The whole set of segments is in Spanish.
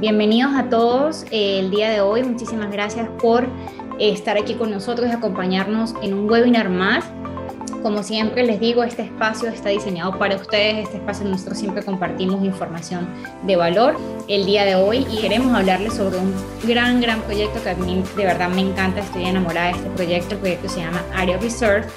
Bienvenidos a todos eh, el día de hoy. Muchísimas gracias por eh, estar aquí con nosotros y acompañarnos en un webinar más. Como siempre les digo, este espacio está diseñado para ustedes. Este espacio nosotros siempre compartimos información de valor. El día de hoy y queremos hablarles sobre un gran, gran proyecto que a mí de verdad me encanta. Estoy enamorada de este proyecto. El proyecto se llama Area Reserve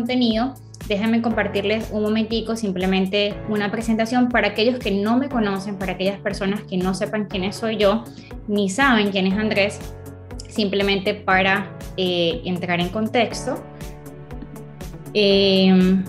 contenido, déjenme compartirles un momentico, simplemente una presentación para aquellos que no me conocen, para aquellas personas que no sepan quién soy yo, ni saben quién es Andrés, simplemente para eh, entrar en contexto. Em,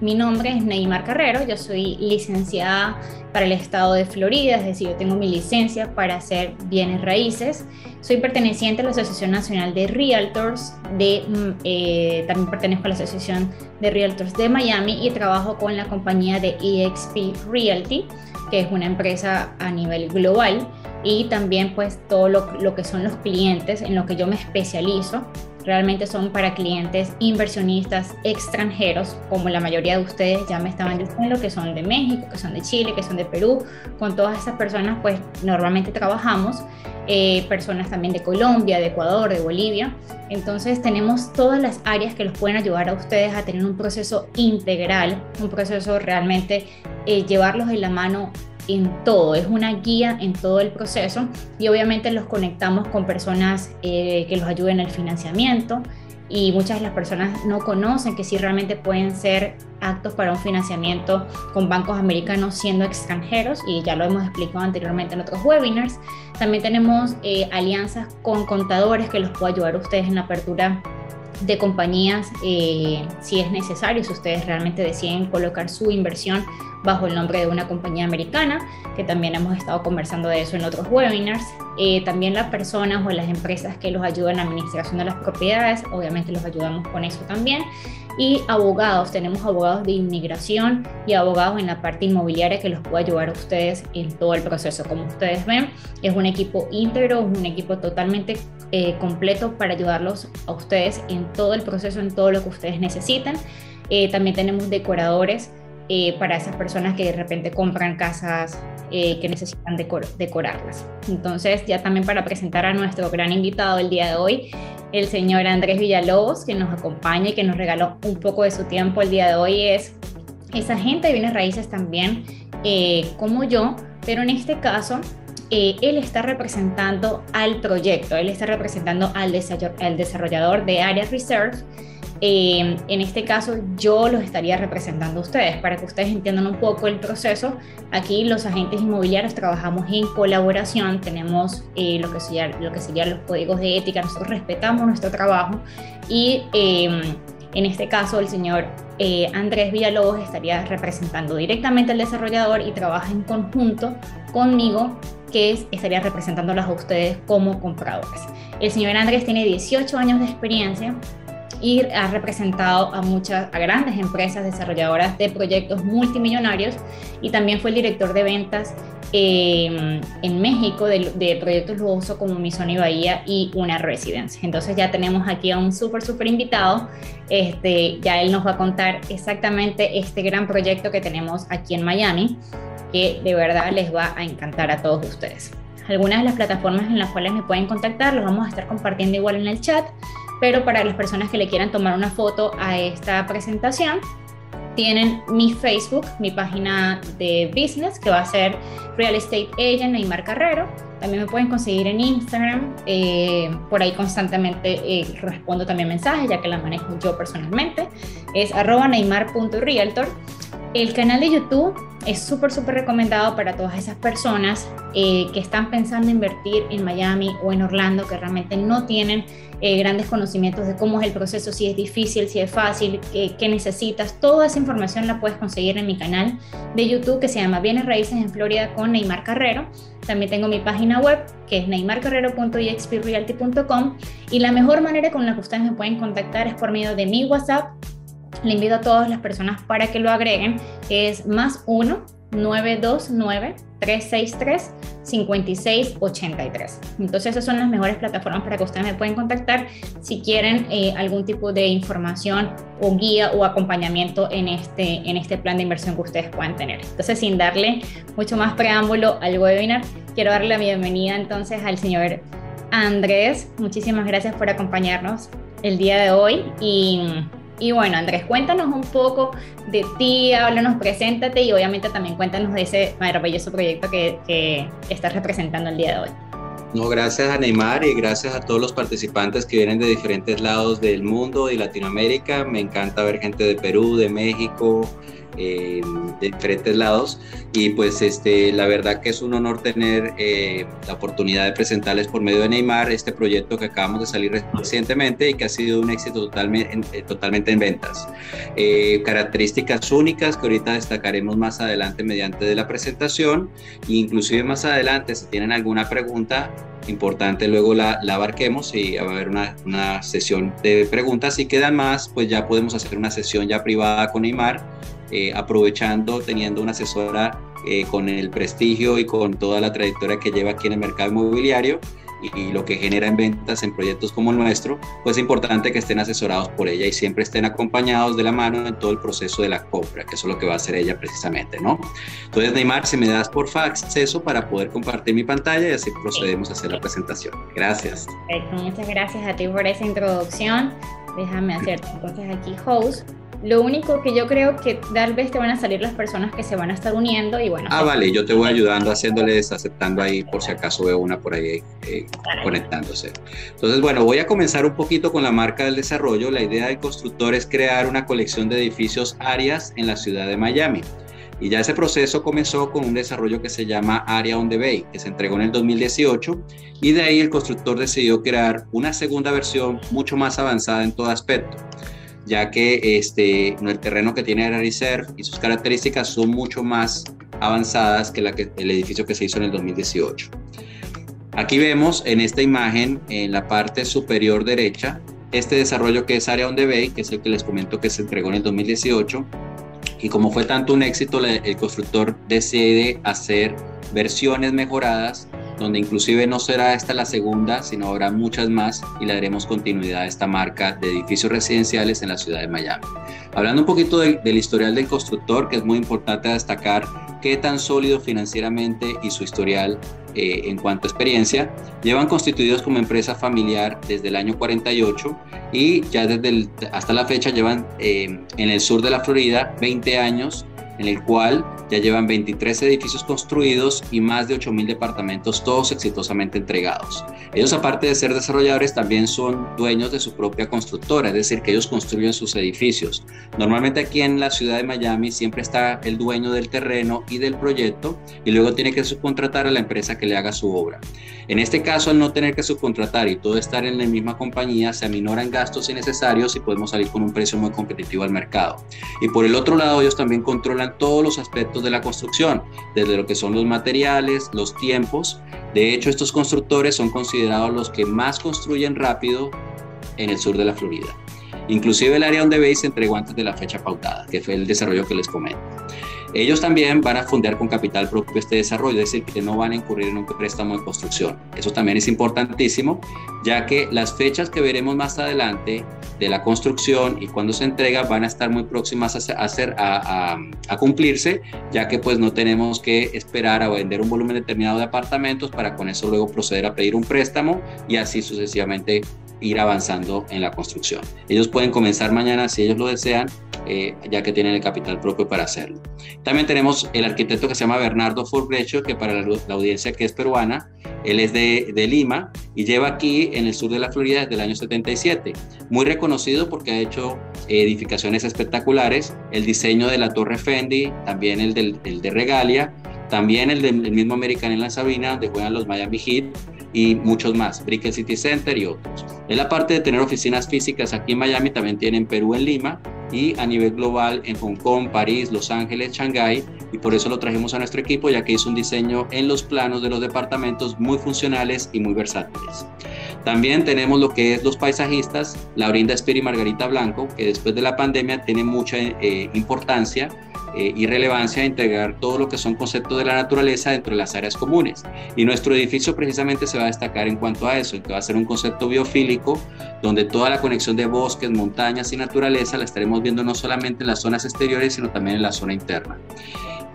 mi nombre es Neymar Carrero, yo soy licenciada para el estado de Florida, es decir, yo tengo mi licencia para hacer bienes raíces. Soy perteneciente a la Asociación Nacional de Realtors, de, mm, eh, también pertenezco a la Asociación de Realtors de Miami y trabajo con la compañía de EXP Realty, que es una empresa a nivel global, y también pues todo lo, lo que son los clientes en lo que yo me especializo realmente son para clientes inversionistas extranjeros, como la mayoría de ustedes ya me estaban diciendo, que son de México, que son de Chile, que son de Perú. Con todas esas personas, pues normalmente trabajamos. Eh, personas también de Colombia, de Ecuador, de Bolivia. Entonces tenemos todas las áreas que los pueden ayudar a ustedes a tener un proceso integral, un proceso realmente eh, llevarlos en la mano en todo, es una guía en todo el proceso y obviamente los conectamos con personas eh, que los ayuden en el financiamiento y muchas de las personas no conocen que sí realmente pueden ser actos para un financiamiento con bancos americanos siendo extranjeros y ya lo hemos explicado anteriormente en otros webinars. También tenemos eh, alianzas con contadores que los puede ayudar a ustedes en la apertura de compañías eh, si es necesario, si ustedes realmente deciden colocar su inversión bajo el nombre de una compañía americana, que también hemos estado conversando de eso en otros webinars. Eh, también las personas o las empresas que los ayudan en la administración de las propiedades, obviamente los ayudamos con eso también. Y abogados, tenemos abogados de inmigración y abogados en la parte inmobiliaria que los puede ayudar a ustedes en todo el proceso. Como ustedes ven, es un equipo íntegro, es un equipo totalmente eh, completo para ayudarlos a ustedes en todo el proceso, en todo lo que ustedes necesiten. Eh, también tenemos decoradores eh, para esas personas que de repente compran casas eh, que necesitan decorarlas. Entonces, ya también para presentar a nuestro gran invitado el día de hoy, el señor Andrés Villalobos, que nos acompaña y que nos regaló un poco de su tiempo el día de hoy, es esa gente de bienes raíces también, eh, como yo, pero en este caso, él está representando al proyecto, él está representando al, desarrollador de Area Reserve eh, en este caso, yo los estaría representando a ustedes para que ustedes entiendan un poco el proceso. Aquí los agentes inmobiliarios trabajamos en colaboración, tenemos eh, lo, que sería, lo serían los códigos de ética, nosotros respetamos nuestro trabajo y em, en este caso el señor eh, Andrés Villalobos estaría representando directamente al desarrollador y trabaja en conjunto conmigo que estaría representándolos a ustedes como compradores. El señor Andrés tiene 18 años de experiencia y ha representado a muchas, a grandes empresas desarrolladoras de proyectos multimillonarios y también fue el director de ventas em, en México de, proyectos lujosos como Misoni Bahía y una residencia. Entonces ya tenemos aquí a un súper, súper invitado. Este, ya él nos va a contar exactamente este gran proyecto que tenemos aquí en Miami, que de verdad les va a encantar a todos ustedes. Algunas de las plataformas en las cuales me pueden contactar los vamos a estar compartiendo igual en el chat pero para las personas que le quieran tomar una foto a esta presentación, tienen mi Facebook, mi página de business, que va a ser Real Estate Agent Neymar Carrero. También me pueden conseguir en Instagram, eh, por ahí constantemente eh, respondo también mensajes, ya que la manejo yo personalmente. Es arroba neymar.realtor. El canal de YouTube es súper, súper recomendado para todas esas personas eh, que están pensando invertir en Miami o en Orlando, que realmente no tienen eh, grandes conocimientos de cómo es el proceso, si es difícil, si es fácil, qué, necesitas. Toda esa información la puedes conseguir en mi canal de YouTube que se llama Bienes Raíces en Florida con Neymar Carrero. También tengo mi página web que es neymarcarrero.exprealty.com y la mejor manera con la que ustedes me pueden contactar es por medio de mi WhatsApp le invito a todas las personas para que lo agreguen, es más 1 929 363 5683. Entonces, esas son las mejores plataformas para que ustedes me pueden contactar si quieren eh, algún tipo de información o guía o acompañamiento en este, en este plan de inversión que ustedes puedan tener. Entonces, sin darle mucho más preámbulo al webinar, quiero darle la bienvenida entonces al señor Andrés. Muchísimas gracias por acompañarnos el día de hoy y y bueno, Andrés, cuéntanos un poco de ti, háblanos, preséntate y obviamente también cuéntanos de ese maravilloso proyecto que, que estás representando el día de hoy. No, gracias a Neymar y gracias a todos los participantes que vienen de diferentes lados del mundo y Latinoamérica. Me encanta ver gente de Perú, de México, eh, de diferentes lados y pues este, la verdad que es un honor tener eh, la oportunidad de presentarles por medio de Neymar este proyecto que acabamos de salir recientemente y que ha sido un éxito totalmente, totalmente en ventas. Eh, características únicas que ahorita destacaremos más adelante mediante de la presentación e inclusive más adelante si tienen alguna pregunta importante luego la, la abarquemos y va a haber una, una sesión de preguntas. Si quedan más, pues ya podemos hacer una sesión ya privada con Neymar eh, aprovechando, teniendo una asesora eh, con el prestigio y con toda la trayectoria que lleva aquí en el mercado inmobiliario y, lo que genera en ventas en proyectos como el nuestro, pues es importante que estén asesorados por ella y siempre estén acompañados de la mano en todo el proceso de la compra, que eso es lo que va a hacer ella precisamente, ¿no? Entonces, Neymar, si me das por fax acceso para poder compartir mi pantalla y así procedemos a hacer la presentación. Gracias. Perfecto, muchas gracias a ti por esa introducción. Déjame hacer entonces aquí host lo único que yo creo que tal vez te van a salir las personas que se van a estar uniendo y bueno. Ah, vale, yo te voy ayudando haciéndoles, aceptando ahí por si acaso veo una por ahí eh, conectándose. Entonces, bueno, voy a comenzar un poquito con la marca del desarrollo. La idea del constructor es crear una colección de edificios áreas en la ciudad de Miami. Y ya ese proceso comenzó con un desarrollo que se llama Area on the Bay, que se entregó en el 2018, y de ahí el constructor decidió crear una segunda versión mucho más avanzada en todo aspecto ya que este, el terreno que tiene el Reserve y sus características son mucho más avanzadas que, el edificio que se hizo en el 2018. Aquí vemos en esta imagen, en la parte superior derecha, este desarrollo que es Area on the Bay, que es el que les comento que se entregó en el 2018. Y como fue tanto un éxito, el constructor decide hacer versiones mejoradas donde inclusive no será esta la segunda, sino habrá muchas más y le daremos continuidad a esta marca de edificios residenciales en la ciudad de Miami. Hablando un poquito del historial del constructor, que es muy importante destacar qué tan sólido financieramente y su historial eh, en cuanto a experiencia, llevan constituidos como empresa familiar desde el año 48 y ya desde hasta la fecha llevan eh, en el sur de la Florida 20 años en el cual ya llevan 23 edificios construidos y más de 8.000 departamentos, todos exitosamente entregados. Ellos, aparte de ser desarrolladores, también son dueños de su propia constructora, es decir, que ellos construyen sus edificios. Normalmente aquí en la ciudad de Miami siempre está el dueño del terreno y del proyecto y luego tiene que subcontratar a la empresa que le haga su obra. En este caso, al no tener que subcontratar y todo estar en la misma compañía, se aminoran gastos innecesarios y podemos salir con un precio muy competitivo al mercado. Y por el otro lado, ellos también controlan todos los aspectos de la construcción, desde lo que son los materiales, los tiempos. De hecho, estos constructores son considerados los que más construyen rápido en el sur de la Florida. Inclusive el área donde veis se entregó antes de la fecha pautada, que fue el desarrollo que les comento. Ellos también van a fundar con capital propio este desarrollo, es decir, que no van a incurrir en un préstamo de construcción. Eso también es importantísimo, ya que las fechas que veremos más adelante de la construcción y cuando se entrega van a estar muy próximas a, hacer, a, cumplirse, ya que pues no tenemos que esperar a vender un volumen determinado de apartamentos para con eso luego proceder a pedir un préstamo y así sucesivamente ir avanzando en la construcción. Ellos pueden comenzar mañana si ellos lo desean, eh, ya que tienen el capital propio para hacerlo. También tenemos el arquitecto que se llama Bernardo Forbrecho, que para la, audiencia que es peruana, él es de, Lima y lleva aquí en el sur de la Florida desde el año 77. Muy reconocido porque ha hecho edificaciones espectaculares, el diseño de la Torre Fendi, también el, del, el de Regalia, también el del mismo American en la Sabina, donde juegan los Miami Heat, y muchos más, Brickell City Center y otros. En la parte de tener oficinas físicas aquí en Miami, también tienen Perú en Lima y a nivel global en Hong Kong, París, Los Ángeles, Shanghái y por eso lo trajimos a nuestro equipo ya que hizo un diseño en los planos de los departamentos muy funcionales y muy versátiles. También tenemos lo que es los paisajistas, Laurinda Espiri y Margarita Blanco, que después de la pandemia tiene mucha eh, importancia eh, y relevancia a integrar todo lo que son conceptos de la naturaleza dentro de las áreas comunes. Y nuestro edificio precisamente se va a destacar en cuanto a eso, que va a ser un concepto biofílico, donde toda la conexión de bosques, montañas y naturaleza la estaremos viendo no solamente en las zonas exteriores, sino también en la zona interna.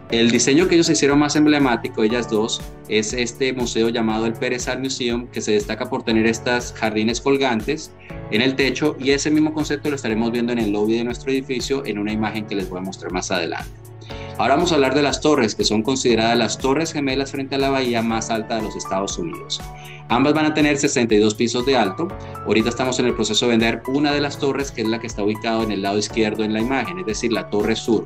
El diseño que ellos hicieron más emblemático, ellas dos, es este museo llamado el Pérez Art Museum, que se destaca por tener estas jardines colgantes en el techo y ese mismo concepto lo estaremos viendo en el lobby de nuestro edificio en una imagen que les voy a mostrar más adelante. Ahora vamos a hablar de las torres, que son consideradas las torres gemelas frente a la bahía más alta de los Estados Unidos. Ambas van a tener 62 pisos de alto. Ahorita estamos en el proceso de vender una de las torres, que es la que está ubicada en el lado izquierdo en la imagen, es decir, la torre sur.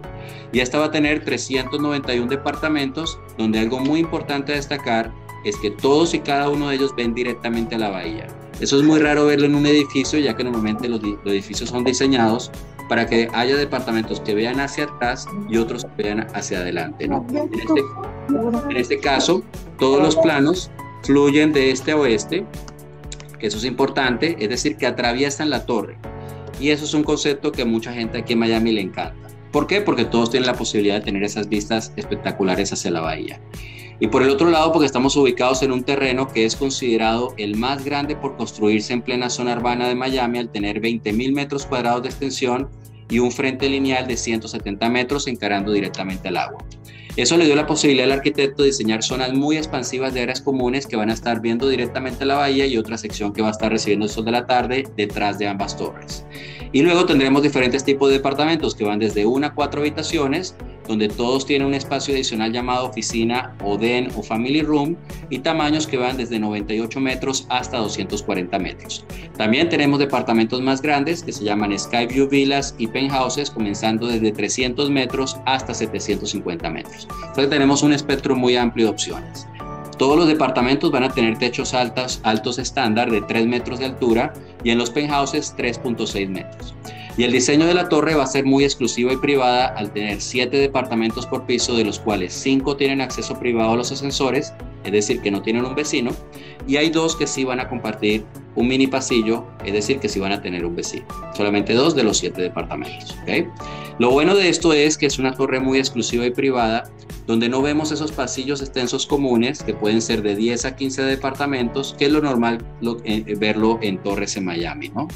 Y esta va a tener 391 departamentos, donde algo muy importante a destacar es que todos y cada uno de ellos ven directamente a la bahía. Eso es muy raro verlo en un edificio, ya que normalmente los, edificios son diseñados para que haya departamentos que vean hacia atrás y otros que vean hacia adelante. este, en este caso, todos los planos fluyen de este a oeste, eso es importante, es decir, que atraviesan la torre. Y eso es un concepto que mucha gente aquí en Miami le encanta. ¿Por qué? Porque todos tienen la posibilidad de tener esas vistas espectaculares hacia la bahía. Y por el otro lado, porque estamos ubicados en un terreno que es considerado el más grande por construirse en plena zona urbana de Miami, al tener 20.000 metros cuadrados de extensión y un frente lineal de 170 metros encarando directamente al agua. Eso le dio la posibilidad al arquitecto de diseñar zonas muy expansivas de áreas comunes que van a estar viendo directamente la bahía y otra sección que va a estar recibiendo el sol de la tarde detrás de ambas torres. Y luego tendremos diferentes tipos de departamentos que van desde una a cuatro habitaciones, donde todos tienen un espacio adicional llamado oficina o den o family room y tamaños que van desde 98 metros hasta 240 metros. También tenemos departamentos más grandes que se llaman Skyview Villas y Penthouses, comenzando desde 300 metros hasta 750 metros. Entonces tenemos un espectro muy amplio de opciones. Todos los departamentos van a tener techos altos, altos estándar de 3 metros de altura y en los penthouses 3.6 metros. Y el diseño de la torre va a ser muy exclusiva y privada al tener 7 departamentos por piso, de los cuales 5 tienen acceso privado a los ascensores, es decir, que no tienen un vecino, y hay dos que sí van a compartir un mini pasillo, es decir, que sí van a tener un vecino. Solamente dos de los 7 departamentos. Lo bueno de esto es que es una torre muy exclusiva y privada donde no vemos esos pasillos extensos comunes que pueden ser de 10 a 15 departamentos, que es lo normal eh, verlo en torres en Miami. ¿no?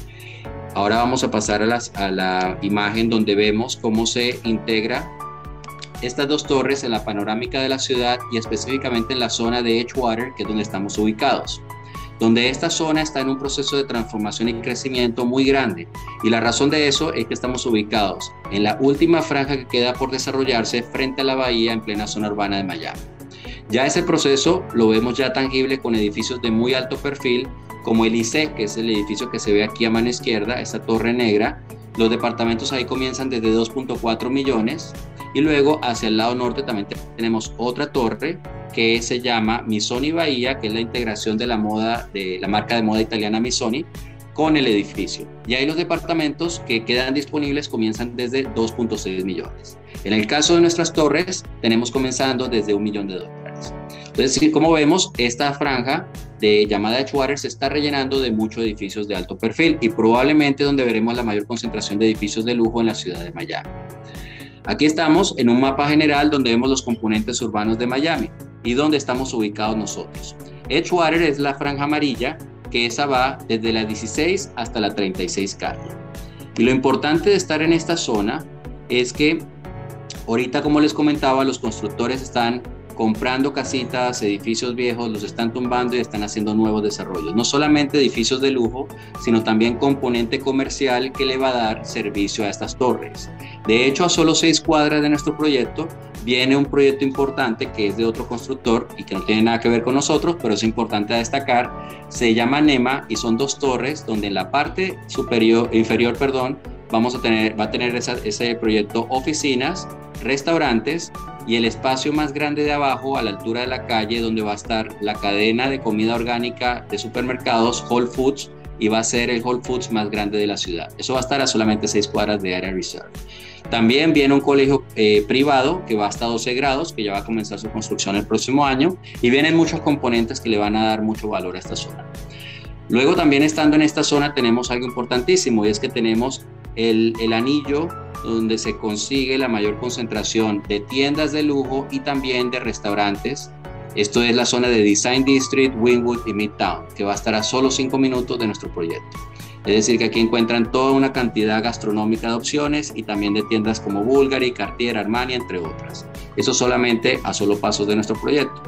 Ahora vamos a pasar a, a la imagen donde vemos cómo se integra estas dos torres en la panorámica de la ciudad y específicamente en la zona de Edgewater, que es donde estamos ubicados donde esta zona está en un proceso de transformación y crecimiento muy grande. Y la razón de eso es que estamos ubicados en la última franja que queda por desarrollarse frente a la bahía en plena zona urbana de Miami. Ya ese proceso lo vemos ya tangible con edificios de muy alto perfil, como el IC, que es el edificio que se ve aquí a mano izquierda, esta torre negra. Los departamentos ahí comienzan desde 2.4 millones y luego hacia el lado norte también tenemos otra torre que se llama Misoni Bahía, que es la integración de la moda de la marca de moda italiana Misoni con el edificio. Y ahí los departamentos que quedan disponibles comienzan desde 2.6 millones. En el caso de nuestras torres, tenemos comenzando desde un millón de dólares. Entonces, como vemos, esta franja de llamada Edgewater se está rellenando de muchos edificios de alto perfil y probablemente donde veremos la mayor concentración de edificios de lujo en la ciudad de Miami. Aquí estamos en un mapa general donde vemos los componentes urbanos de Miami y donde estamos ubicados nosotros. Edgewater es la franja amarilla, que esa va desde la 16 hasta la 36 calle. Y lo importante de estar en esta zona es que ahorita, como les comentaba, los constructores están comprando casitas, edificios viejos, los están tumbando y están haciendo nuevos desarrollos. No solamente edificios de lujo, sino también componente comercial que le va a dar servicio a estas torres. De hecho, a solo seis cuadras de nuestro proyecto viene un proyecto importante que es de otro constructor y que no tiene nada que ver con nosotros, pero es importante destacar. Se llama NEMA y son dos torres donde en la parte superior, inferior, perdón, vamos a tener, va a tener ese proyecto oficinas, restaurantes y el espacio más grande de abajo a la altura de la calle donde va a estar la cadena de comida orgánica de supermercados Whole Foods y va a ser el Whole Foods más grande de la ciudad. Eso va a estar a solamente 6 cuadras de área reserve. También viene un colegio eh, privado que va hasta 12 grados, que ya va a comenzar su construcción el próximo año, y vienen muchos componentes que le van a dar mucho valor a esta zona. Luego también estando en esta zona tenemos algo importantísimo y es que tenemos el, anillo donde se consigue la mayor concentración de tiendas de lujo y también de restaurantes. Esto es la zona de Design District, Wynwood y Midtown, que va a estar a solo 5 minutos de nuestro proyecto. Es decir, que aquí encuentran toda una cantidad gastronómica de opciones y también de tiendas como Bulgari, Cartier, Armani, entre otras. Eso solamente a solo pasos de nuestro proyecto.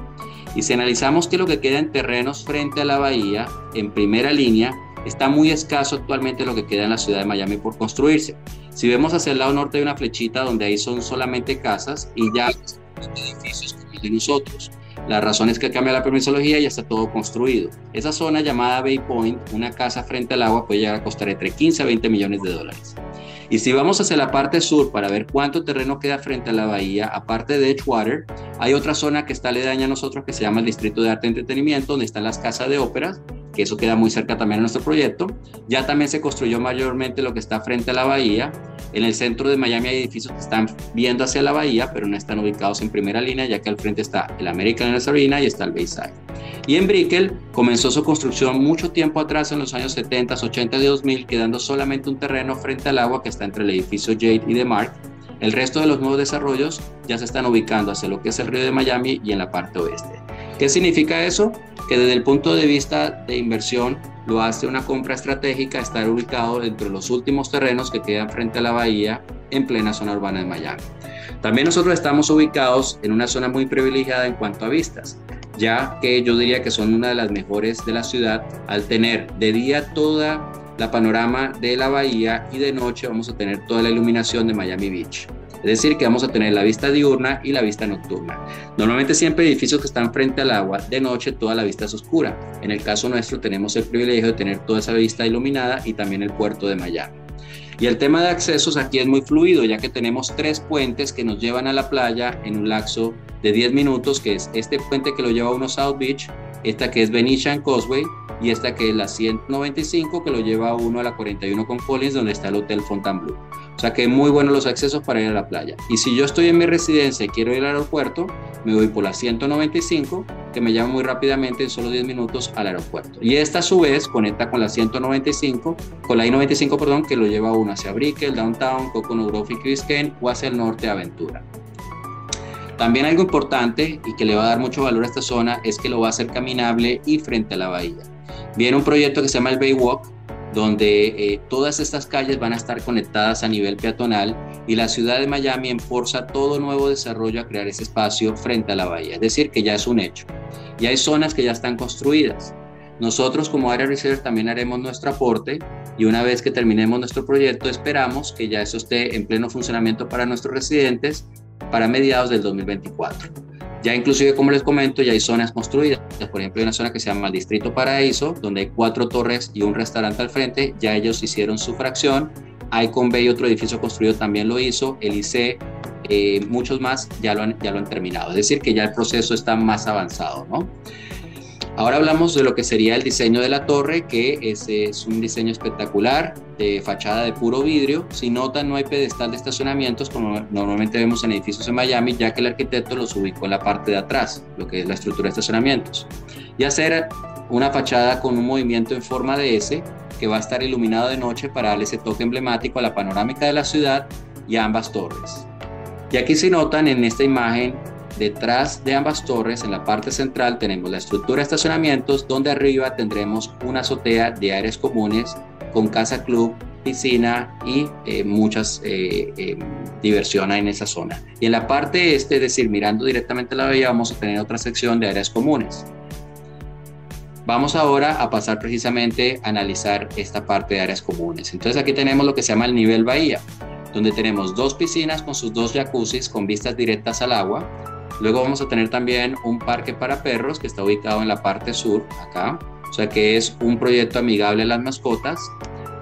Y si analizamos que lo que queda en terrenos frente a la bahía, en primera línea, está muy escaso actualmente lo que queda en la ciudad de Miami por construirse. Si vemos hacia el lado norte hay una flechita donde ahí son solamente casas y ya edificios como de nosotros. La razón es que cambia la permisología y ya está todo construido. Esa zona llamada Bay Point, una casa frente al agua, puede llegar a costar entre 15 a 20 millones de dólares. Y si vamos hacia la parte sur para ver cuánto terreno queda frente a la bahía, aparte de Edgewater, hay otra zona que está aledaña a nosotros que se llama el Distrito de Arte y Entretenimiento, donde están las casas de óperas, que eso queda muy cerca también a nuestro proyecto. Ya también se construyó mayormente lo que está frente a la bahía. En el centro de Miami hay edificios que están viendo hacia la bahía, pero no están ubicados en primera línea, ya que al frente está el American Arena y está el Bayside. Y en Brickell comenzó su construcción mucho tiempo atrás, en los años 70, 80 y 2000, quedando solamente un terreno frente al agua que está entre el edificio Jade y The Mark. El resto de los nuevos desarrollos ya se están ubicando hacia lo que es el río de Miami y en la parte oeste. ¿Qué significa eso? Que desde el punto de vista de inversión lo hace una compra estratégica estar ubicado dentro de los últimos terrenos que quedan frente a la bahía en plena zona urbana de Miami. También nosotros estamos ubicados en una zona muy privilegiada en cuanto a vistas ya que yo diría que son una de las mejores de la ciudad al tener de día toda la panorama de la bahía y de noche vamos a tener toda la iluminación de Miami Beach. Es decir, que vamos a tener la vista diurna y la vista nocturna. Normalmente siempre edificios que están frente al agua, de noche toda la vista es oscura. En el caso nuestro tenemos el privilegio de tener toda esa vista iluminada y también el puerto de Miami. Y el tema de accesos aquí es muy fluido, ya que tenemos tres puentes que nos llevan a la playa en un lapso de 10 minutos, que es este puente que lo lleva a uno South Beach, esta que es Venetian Causeway y esta que es la 195 que lo lleva a uno a la 41 con Collins, donde está el Hotel Fontainebleau. O sea que muy buenos los accesos para ir a la playa. Y si yo estoy en mi residencia y quiero ir al aeropuerto, me voy por la 195, que me lleva muy rápidamente en solo 10 minutos al aeropuerto. Y esta a su vez conecta con la 195, con la I-95, perdón, que lo lleva uno hacia Brickell, Downtown, Coconut Grove y Queens o hacia el norte Aventura. También algo importante y que le va a dar mucho valor a esta zona es que lo va a hacer caminable y frente a la bahía. Viene un proyecto que se llama el Bay Walk, donde eh, todas estas calles van a estar conectadas a nivel peatonal y la ciudad de Miami enforza todo nuevo desarrollo a crear ese espacio frente a la bahía, es decir, que ya es un hecho. Y hay zonas que ya están construidas. Nosotros como Area Research también haremos nuestro aporte y una vez que terminemos nuestro proyecto esperamos que ya eso esté en pleno funcionamiento para nuestros residentes para mediados del 2024. Ya inclusive, como les comento, ya hay zonas construidas. Por ejemplo, hay una zona que se llama el Distrito Paraíso, donde hay cuatro torres y un restaurante al frente. Ya ellos hicieron su fracción. Icon Bay, otro edificio construido, también lo hizo. El IC, eh, muchos más ya lo, han, ya lo han terminado. Es decir, que ya el proceso está más avanzado, ¿no? Ahora hablamos de lo que sería el diseño de la torre, que es, un diseño espectacular, de fachada de puro vidrio. Si notan, no hay pedestal de estacionamientos como normalmente vemos en edificios en Miami, ya que el arquitecto los ubicó en la parte de atrás, lo que es la estructura de estacionamientos. Y hacer una fachada con un movimiento en forma de S, que va a estar iluminado de noche para darle ese toque emblemático a la panorámica de la ciudad y a ambas torres. Y aquí se notan en esta imagen Detrás de ambas torres, en la parte central, tenemos la estructura de estacionamientos, donde arriba tendremos una azotea de áreas comunes con casa club, piscina y eh, muchas eh, eh, diversión en esa zona. Y en la parte este, es decir, mirando directamente la bahía, vamos a tener otra sección de áreas comunes. Vamos ahora a pasar precisamente a analizar esta parte de áreas comunes. Entonces aquí tenemos lo que se llama el nivel bahía, donde tenemos dos piscinas con sus dos jacuzzis con vistas directas al agua, Luego vamos a tener también un parque para perros que está ubicado en la parte sur, acá. O sea que es un proyecto amigable a las mascotas.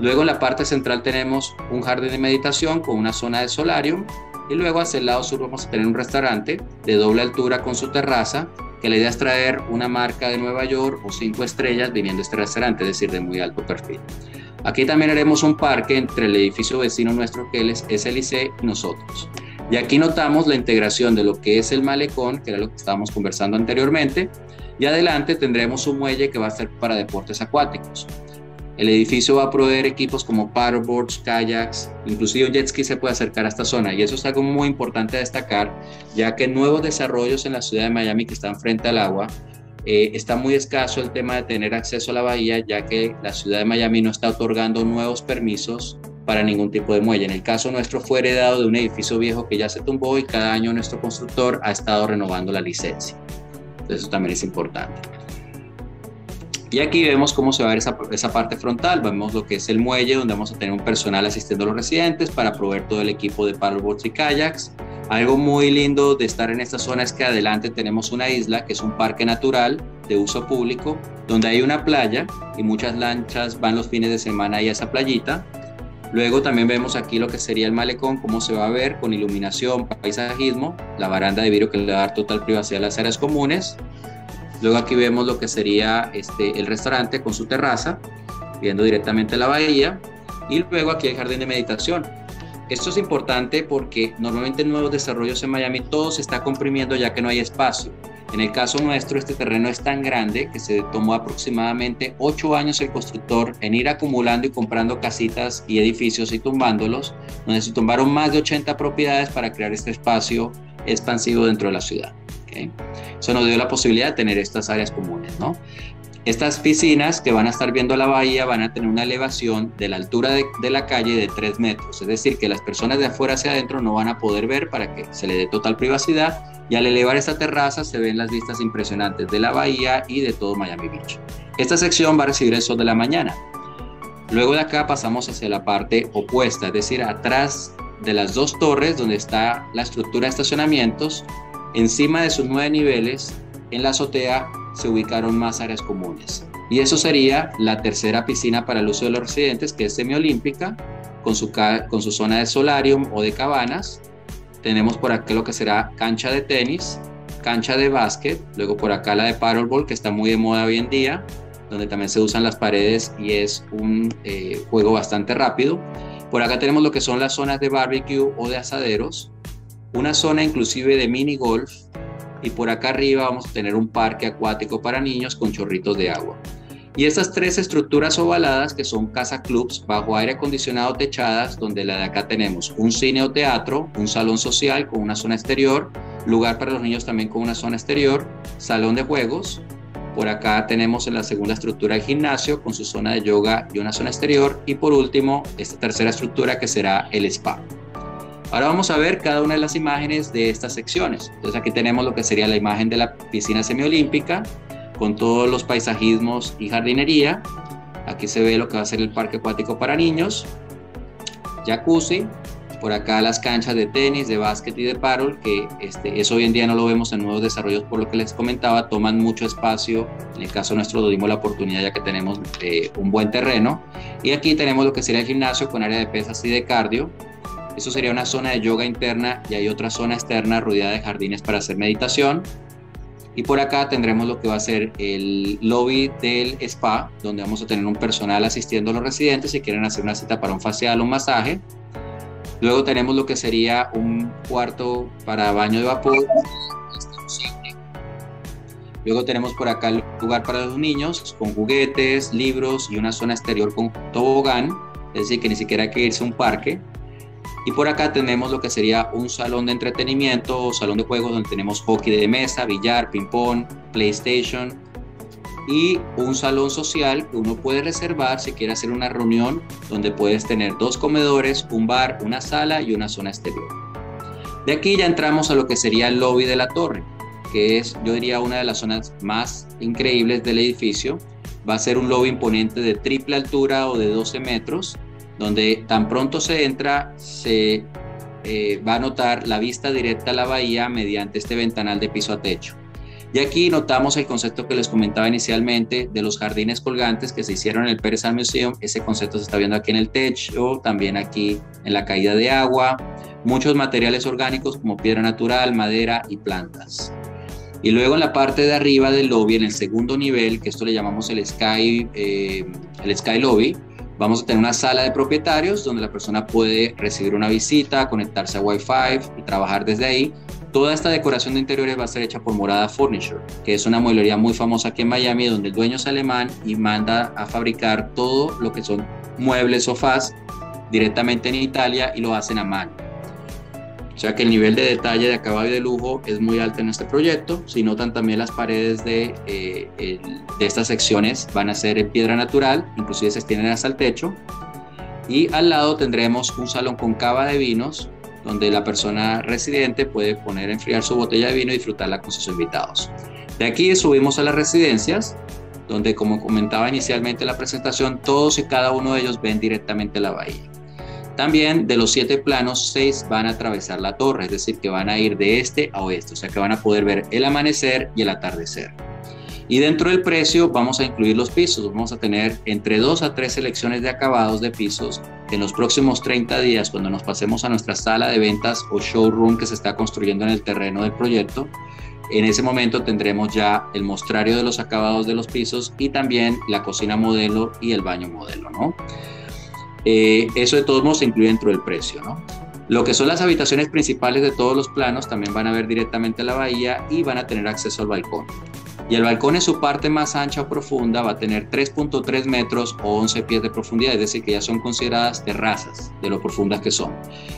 Luego en la parte central tenemos un jardín de meditación con una zona de solarium. Y luego hacia el lado sur vamos a tener un restaurante de doble altura con su terraza que la idea es traer una marca de Nueva York o cinco estrellas viniendo a este restaurante, es decir, de muy alto perfil. Aquí también haremos un parque entre el edificio vecino nuestro que es el IC y nosotros. Y aquí notamos la integración de lo que es el malecón, que era lo que estábamos conversando anteriormente, y adelante tendremos un muelle que va a ser para deportes acuáticos. El edificio va a proveer equipos como paddleboards, kayaks, inclusive un jet ski se puede acercar a esta zona y eso es algo muy importante a destacar, ya que nuevos desarrollos en la ciudad de Miami que están frente al agua, eh, está muy escaso el tema de tener acceso a la bahía, ya que la ciudad de Miami no está otorgando nuevos permisos para ningún tipo de muelle. En el caso nuestro fue heredado de un edificio viejo que ya se tumbó y cada año nuestro constructor ha estado renovando la licencia. Entonces eso también es importante. Y aquí vemos cómo se va a ver esa, parte frontal, vemos lo que es el muelle donde vamos a tener un personal asistiendo a los residentes para proveer todo el equipo de paddleboards y kayaks. Algo muy lindo de estar en esta zona es que adelante tenemos una isla que es un parque natural de uso público donde hay una playa y muchas lanchas van los fines de semana ahí a esa playita. Luego también vemos aquí lo que sería el malecón, cómo se va a ver con iluminación, paisajismo, la baranda de vidrio que le va a dar total privacidad a las áreas comunes Luego aquí vemos lo que sería este, el restaurante con su terraza, viendo directamente la bahía. Y luego aquí el jardín de meditación. Esto es importante porque normalmente en nuevos desarrollos en Miami todo se está comprimiendo ya que no hay espacio. En el caso nuestro, este terreno es tan grande que se tomó aproximadamente ocho años el constructor en ir acumulando y comprando casitas y edificios y tumbándolos, donde se tumbaron más de 80 propiedades para crear este espacio expansivo dentro de la ciudad. Eso nos dio la posibilidad de tener estas áreas comunes, ¿no? Estas piscinas que van a estar viendo la bahía van a tener una elevación de la altura de, la calle de 3 metros, es decir, que las personas de afuera hacia adentro no van a poder ver para que se le dé total privacidad y al elevar esta terraza se ven las vistas impresionantes de la bahía y de todo Miami Beach. Esta sección va a recibir el sol de la mañana. Luego de acá pasamos hacia la parte opuesta, es decir, atrás de las dos torres donde está la estructura de estacionamientos, Encima de sus nueve niveles, en la azotea se ubicaron más áreas comunes. Y eso sería la tercera piscina para el uso de los residentes, que es semiolímpica, con su, con su zona de solarium o de cabanas. Tenemos por acá lo que será cancha de tenis, cancha de básquet, luego por acá la de paddleball, que está muy de moda hoy en día, donde también se usan las paredes y es un eh, juego bastante rápido. Por acá tenemos lo que son las zonas de barbecue o de asaderos, una zona inclusive de mini golf y por acá arriba vamos a tener un parque acuático para niños con chorritos de agua. Y estas tres estructuras ovaladas que son casa clubs bajo aire acondicionado techadas, donde la de acá tenemos un cine o teatro, un salón social con una zona exterior, lugar para los niños también con una zona exterior, salón de juegos. Por acá tenemos en la segunda estructura el gimnasio con su zona de yoga y una zona exterior. Y por último, esta tercera estructura que será el spa. Ahora vamos a ver cada una de las imágenes de estas secciones. Entonces aquí tenemos lo que sería la imagen de la piscina semiolímpica con todos los paisajismos y jardinería. Aquí se ve lo que va a ser el parque acuático para niños, jacuzzi, por acá las canchas de tenis, de básquet y de paddle, que este, eso hoy en día no lo vemos en nuevos desarrollos por lo que les comentaba, toman mucho espacio, en el caso nuestro lo dimos la oportunidad ya que tenemos eh, un buen terreno, y aquí tenemos lo que sería el gimnasio con área de pesas y de cardio, eso sería una zona de yoga interna y hay otra zona externa rodeada de jardines para hacer meditación. Y por acá tendremos lo que va a ser el lobby del spa, donde vamos a tener un personal asistiendo a los residentes si quieren hacer una cita para un facial o un masaje. Luego tenemos lo que sería un cuarto para baño de vapor. Luego tenemos por acá el lugar para los niños con juguetes, libros y una zona exterior con tobogán, es decir, que ni siquiera hay que irse a un parque. Y por acá tenemos lo que sería un salón de entretenimiento o salón de juegos donde tenemos hockey de mesa, billar, ping-pong, PlayStation y un salón social que uno puede reservar si quiere hacer una reunión donde puedes tener dos comedores, un bar, una sala y una zona exterior. De aquí ya entramos a lo que sería el lobby de la torre, que es, yo diría, una de las zonas más increíbles del edificio. Va a ser un lobby imponente de triple altura o de 12 metros, donde tan pronto se entra, se eh, va a notar la vista directa a la bahía mediante este ventanal de piso a techo. Y aquí notamos el concepto que les comentaba inicialmente de los jardines colgantes que se hicieron en el Pérez Museum. Ese concepto se está viendo aquí en el techo, también aquí en la caída de agua, muchos materiales orgánicos como piedra natural, madera y plantas. Y luego en la parte de arriba del lobby, en el segundo nivel, que esto le llamamos el Sky, eh, el Sky Lobby, vamos a tener una sala de propietarios donde la persona puede recibir una visita, conectarse a Wi-Fi y trabajar desde ahí. Toda esta decoración de interiores va a ser hecha por Morada Furniture, que es una mueblería muy famosa aquí en Miami, donde el dueño es alemán y manda a fabricar todo lo que son muebles, sofás, directamente en Italia y lo hacen a mano. O sea que el nivel de detalle de acabado y de lujo es muy alto en este proyecto. Si notan también las paredes de, eh, de estas secciones van a ser en piedra natural, inclusive se extienden hasta el techo. Y al lado tendremos un salón con cava de vinos, donde la persona residente puede poner a enfriar su botella de vino y disfrutarla con sus invitados. De aquí subimos a las residencias, donde como comentaba inicialmente en la presentación, todos y cada uno de ellos ven directamente la bahía. También de los siete planos, seis van a atravesar la torre, es decir, que van a ir de este a oeste, o sea que van a poder ver el amanecer y el atardecer. Y dentro del precio vamos a incluir los pisos, vamos a tener entre dos a tres selecciones de acabados de pisos en los próximos 30 días, cuando nos pasemos a nuestra sala de ventas o showroom que se está construyendo en el terreno del proyecto. En ese momento tendremos ya el mostrario de los acabados de los pisos y también la cocina modelo y el baño modelo, ¿no? Eh, eso de todos modos se incluye dentro del precio, ¿no? Lo que son las habitaciones principales de todos los planos también van a ver directamente la bahía y van a tener acceso al balcón. Y el balcón en su parte más ancha o profunda va a tener 3.3 metros o 11 pies de profundidad, es decir, que ya son consideradas terrazas de lo profundas que son.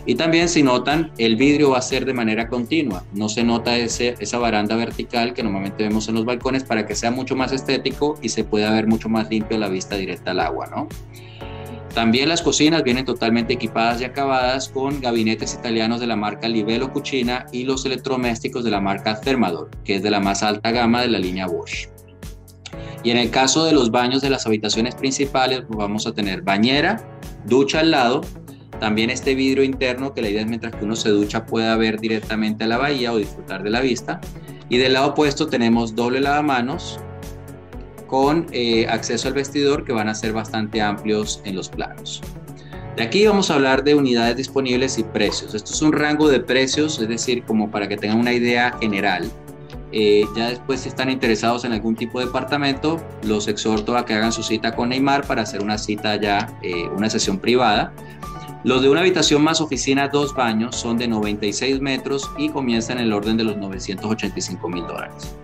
Y también si notan, el vidrio va a ser de manera continua, no se nota esa baranda vertical que normalmente vemos en los balcones para que sea mucho más estético y se pueda ver mucho más limpio la vista directa al agua, ¿no? También las cocinas vienen totalmente equipadas y acabadas con gabinetes italianos de la marca Livello Cucina y los electrodomésticos de la marca Thermador, que es de la más alta gama de la línea Bosch. Y en el caso de los baños de las habitaciones principales, pues vamos a tener bañera, ducha al lado, también este vidrio interno que la idea es mientras que uno se ducha pueda ver directamente a la bahía o disfrutar de la vista. Y del lado opuesto tenemos doble lavamanos, con eh, acceso al vestidor que van a ser bastante amplios en los planos. De aquí vamos a hablar de unidades disponibles y precios. Esto es un rango de precios, es decir, como para que tengan una idea general. Eh, ya después si están interesados en algún tipo de departamento, los exhorto a que hagan su cita con Neymar para hacer una cita ya, eh, una sesión privada. Los de una habitación más oficina, dos baños, son de 96 metros y comienzan en el orden de los 985 mil dólares.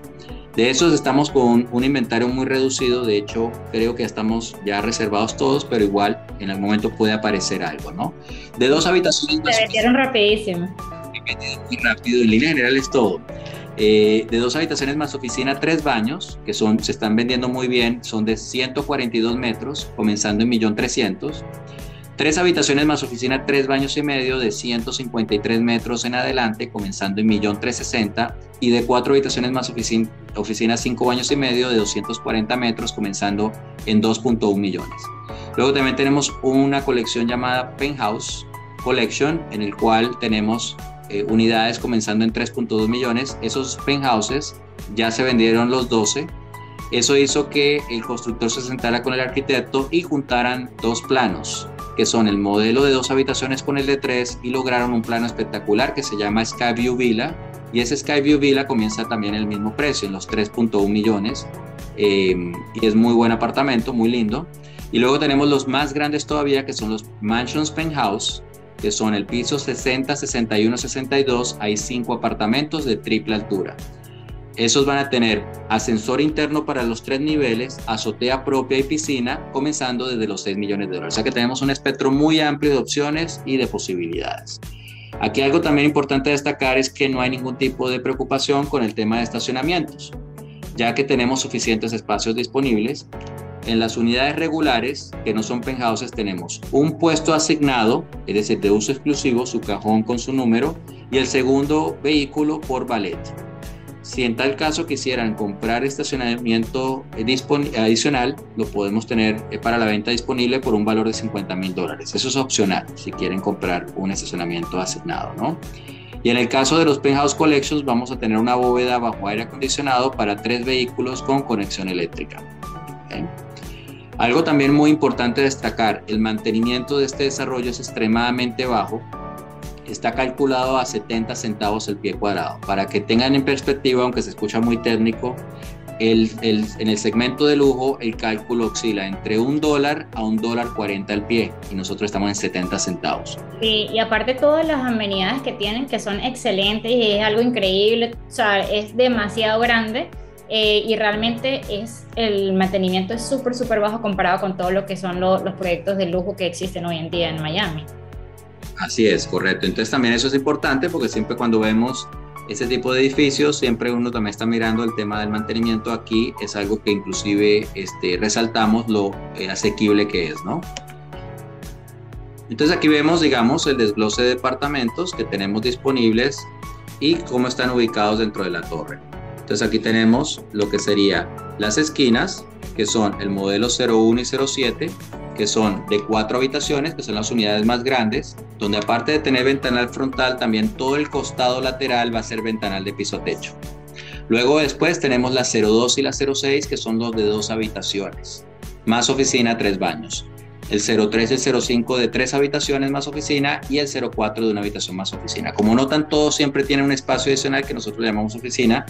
De esos estamos con un inventario muy reducido, de hecho creo que estamos ya reservados todos, pero igual en algún momento puede aparecer algo, ¿no? De dos habitaciones... Se metieron rapidísimo. Muy rápido, en línea general es todo. Eh, de dos habitaciones más oficina, tres baños, que son, se están vendiendo muy bien, son de 142 metros, comenzando en 1.300.000. Tres habitaciones más oficina, tres baños y medio de 153 metros en adelante, comenzando en 1.360.000 y de cuatro habitaciones más oficina, oficina, cinco baños y medio de 240 metros, comenzando en 2.1 millones. Luego también tenemos una colección llamada Penthouse Collection, en el cual tenemos eh, unidades comenzando en 3.2 millones. Esos penthouses ya se vendieron los 12 eso hizo que el constructor se sentara con el arquitecto y juntaran dos planos, que son el modelo de dos habitaciones con el de tres, y lograron un plano espectacular que se llama Skyview Villa. Y ese Skyview Villa comienza también el mismo precio, en los 3.1 millones. Em, y es muy buen apartamento, muy lindo. Y luego tenemos los más grandes todavía, que son los Mansions Penthouse, que son el piso 60, 61, 62. Hay cinco apartamentos de triple altura. Esos van a tener ascensor interno para los tres niveles, azotea propia y piscina, comenzando desde los 6 millones de dólares. O sea que tenemos un espectro muy amplio de opciones y de posibilidades. Aquí algo también importante destacar es que no hay ningún tipo de preocupación con el tema de estacionamientos, ya que tenemos suficientes espacios disponibles. En las unidades regulares, que no son penthouses, tenemos un puesto asignado, es decir, de uso exclusivo, su cajón con su número, y el segundo vehículo por ballet. Si en tal caso quisieran comprar estacionamiento adicional, lo podemos tener eh, para la venta disponible por un valor de 50 mil dólares. Eso es opcional si quieren comprar un estacionamiento asignado, ¿no? Y en el caso de los Penthouse Collections, vamos a tener una bóveda bajo aire acondicionado para tres vehículos con conexión eléctrica. Algo también muy importante destacar, el mantenimiento de este desarrollo es extremadamente bajo está calculado a 70 centavos el pie cuadrado. Para que tengan en perspectiva, aunque se escucha muy técnico, el, en el segmento de lujo el cálculo oscila entre un dólar a un dólar 40 al pie y nosotros estamos en 70 centavos. Sí, y aparte todas las amenidades que tienen que son excelentes y es algo increíble, o sea, es demasiado grande. Eh, y realmente es el mantenimiento es súper, súper bajo comparado con todo lo que son los proyectos de lujo que existen hoy en día en Miami. Así es, correcto. Entonces también eso es importante porque siempre cuando vemos ese tipo de edificios, siempre uno también está mirando el tema del mantenimiento. Aquí es algo que inclusive este, resaltamos lo eh, asequible que es, ¿no? Entonces aquí vemos, digamos, el desglose de departamentos que tenemos disponibles y cómo están ubicados dentro de la torre. Entonces aquí tenemos lo que sería las esquinas, que son el modelo 01 y 07, que son de cuatro habitaciones, que son las unidades más grandes, donde aparte de tener ventanal frontal, también todo el costado lateral va a ser ventanal de piso a techo. Luego después tenemos la 02 y la 06, que son los de dos habitaciones, más oficina, tres baños el 03 y el 05 de tres habitaciones más oficina y el 04 de una habitación más oficina. Como notan, todos siempre tienen un espacio adicional que nosotros llamamos oficina.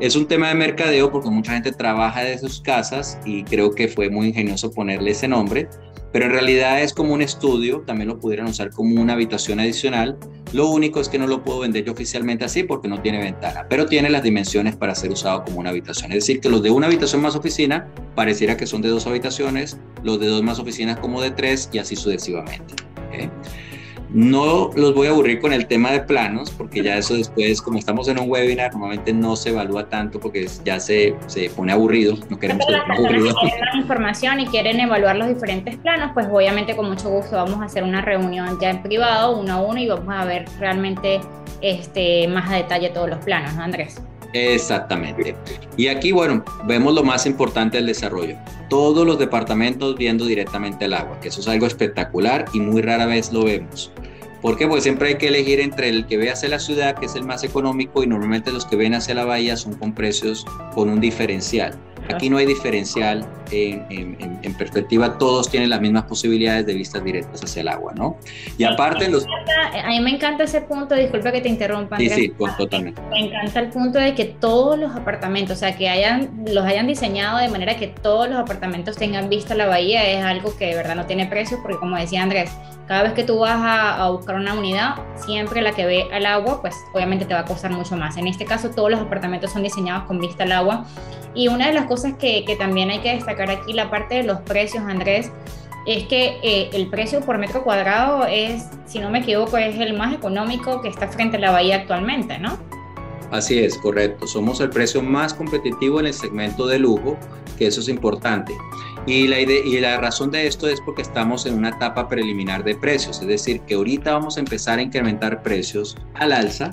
Es un tema de mercadeo porque mucha gente trabaja de sus casas y creo que fue muy ingenioso ponerle ese nombre, pero en realidad es como un estudio, también lo pudieran usar como una habitación adicional. Lo único es que no lo puedo vender yo oficialmente así porque no tiene ventana, pero tiene las dimensiones para ser usado como una habitación. Es decir, que los de una habitación más oficina pareciera que son de dos habitaciones, los de dos más oficinas como de tres y así sucesivamente. No los voy a aburrir con el tema de planos, porque ya eso después, como estamos en un webinar, normalmente no se evalúa tanto porque ya se, se pone aburrido, no queremos que aburrido. Si quieren información y quieren evaluar los diferentes planos, pues obviamente con mucho gusto vamos a hacer una reunión ya en privado, uno a uno, y vamos a ver realmente este, más a detalle todos los planos, ¿no, Andrés? Exactamente. Y aquí, bueno, vemos lo más importante del desarrollo. Todos los departamentos viendo directamente el agua, que eso es algo espectacular y muy rara vez lo vemos. ¿Por qué? Porque siempre hay que elegir entre el que ve hacia la ciudad, que es el más económico, y normalmente los que ven hacia la bahía son con precios con un diferencial. Aquí no hay diferencial en, perspectiva, todos tienen las mismas posibilidades de vistas directas hacia el agua, ¿no? Y aparte los... a mí me encanta ese punto, disculpa que te interrumpa. Sí, sí, pues, totalmente. Me encanta el punto de que todos los apartamentos, o sea, que hayan, los hayan diseñado de manera que todos los apartamentos tengan vista a la bahía, es algo que de verdad no tiene precio, porque como decía Andrés, cada vez que tú vas a, buscar una unidad, siempre la que ve al agua, pues obviamente te va a costar mucho más. En este caso, todos los apartamentos son diseñados con vista al agua. Y una de las cosas que, también hay que destacar aquí, la parte de los precios, Andrés, es que eh, el precio por metro cuadrado es, si no me equivoco, es el más económico que está frente a la bahía actualmente, ¿no? Así es, correcto. Somos el precio más competitivo en el segmento de lujo, que eso es importante. Y la, y la razón de esto es porque estamos en una etapa preliminar de precios, es decir, que ahorita vamos a empezar a incrementar precios al alza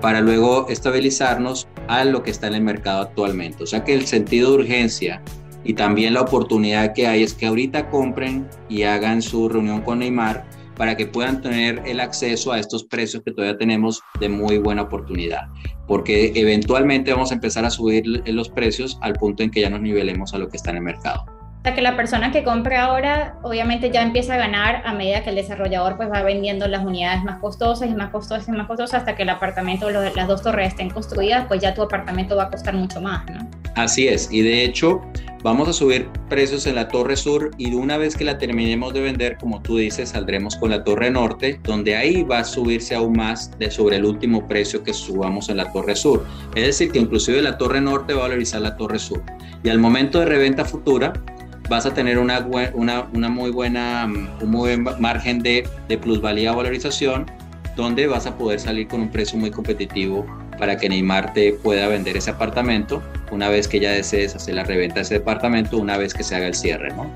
para luego estabilizarnos a lo que está en el mercado actualmente. O sea que el sentido de urgencia y también la oportunidad que hay es que ahorita compren y hagan su reunión con Neymar para que puedan tener el acceso a estos precios que todavía tenemos de muy buena oportunidad, porque eventualmente vamos a empezar a subir los precios al punto en que ya nos nivelemos a lo que está en el mercado. O sea que la persona que compre ahora obviamente ya empieza a ganar a medida que el desarrollador pues va vendiendo las unidades más costosas y más costosas y más costosas hasta que el apartamento, las dos torres estén construidas, pues ya tu apartamento va a costar mucho más, ¿no? Así es, y de hecho vamos a subir precios en la torre sur y una vez que la terminemos de vender, como tú dices, saldremos con la torre norte, donde ahí va a subirse aún más de sobre el último precio que subamos en la torre sur. Es decir, que inclusive la torre norte va a valorizar la torre sur. Y al momento de reventa futura, vas a tener una, una, una muy buena, un muy buen margen de, de plusvalía o valorización, donde vas a poder salir con un precio muy competitivo para que Neymar te pueda vender ese apartamento una vez que ya desees hacer la reventa de ese departamento, una vez que se haga el cierre, ¿no?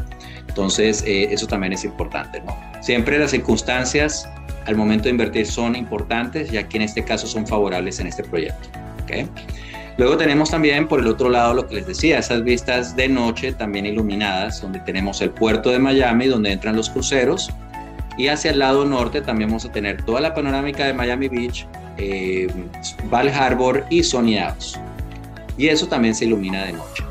Entonces, eh, eso también es importante, ¿no? Siempre las circunstancias al momento de invertir son importantes y aquí en este caso son favorables en este proyecto, ¿ok? Luego tenemos también por el otro lado lo que les decía, esas vistas de noche también iluminadas, donde tenemos el puerto de Miami, donde entran los cruceros, y hacia el lado norte también vamos a tener toda la panorámica de Miami Beach, eh, Val Harbor y Sony Y eso también se ilumina de noche.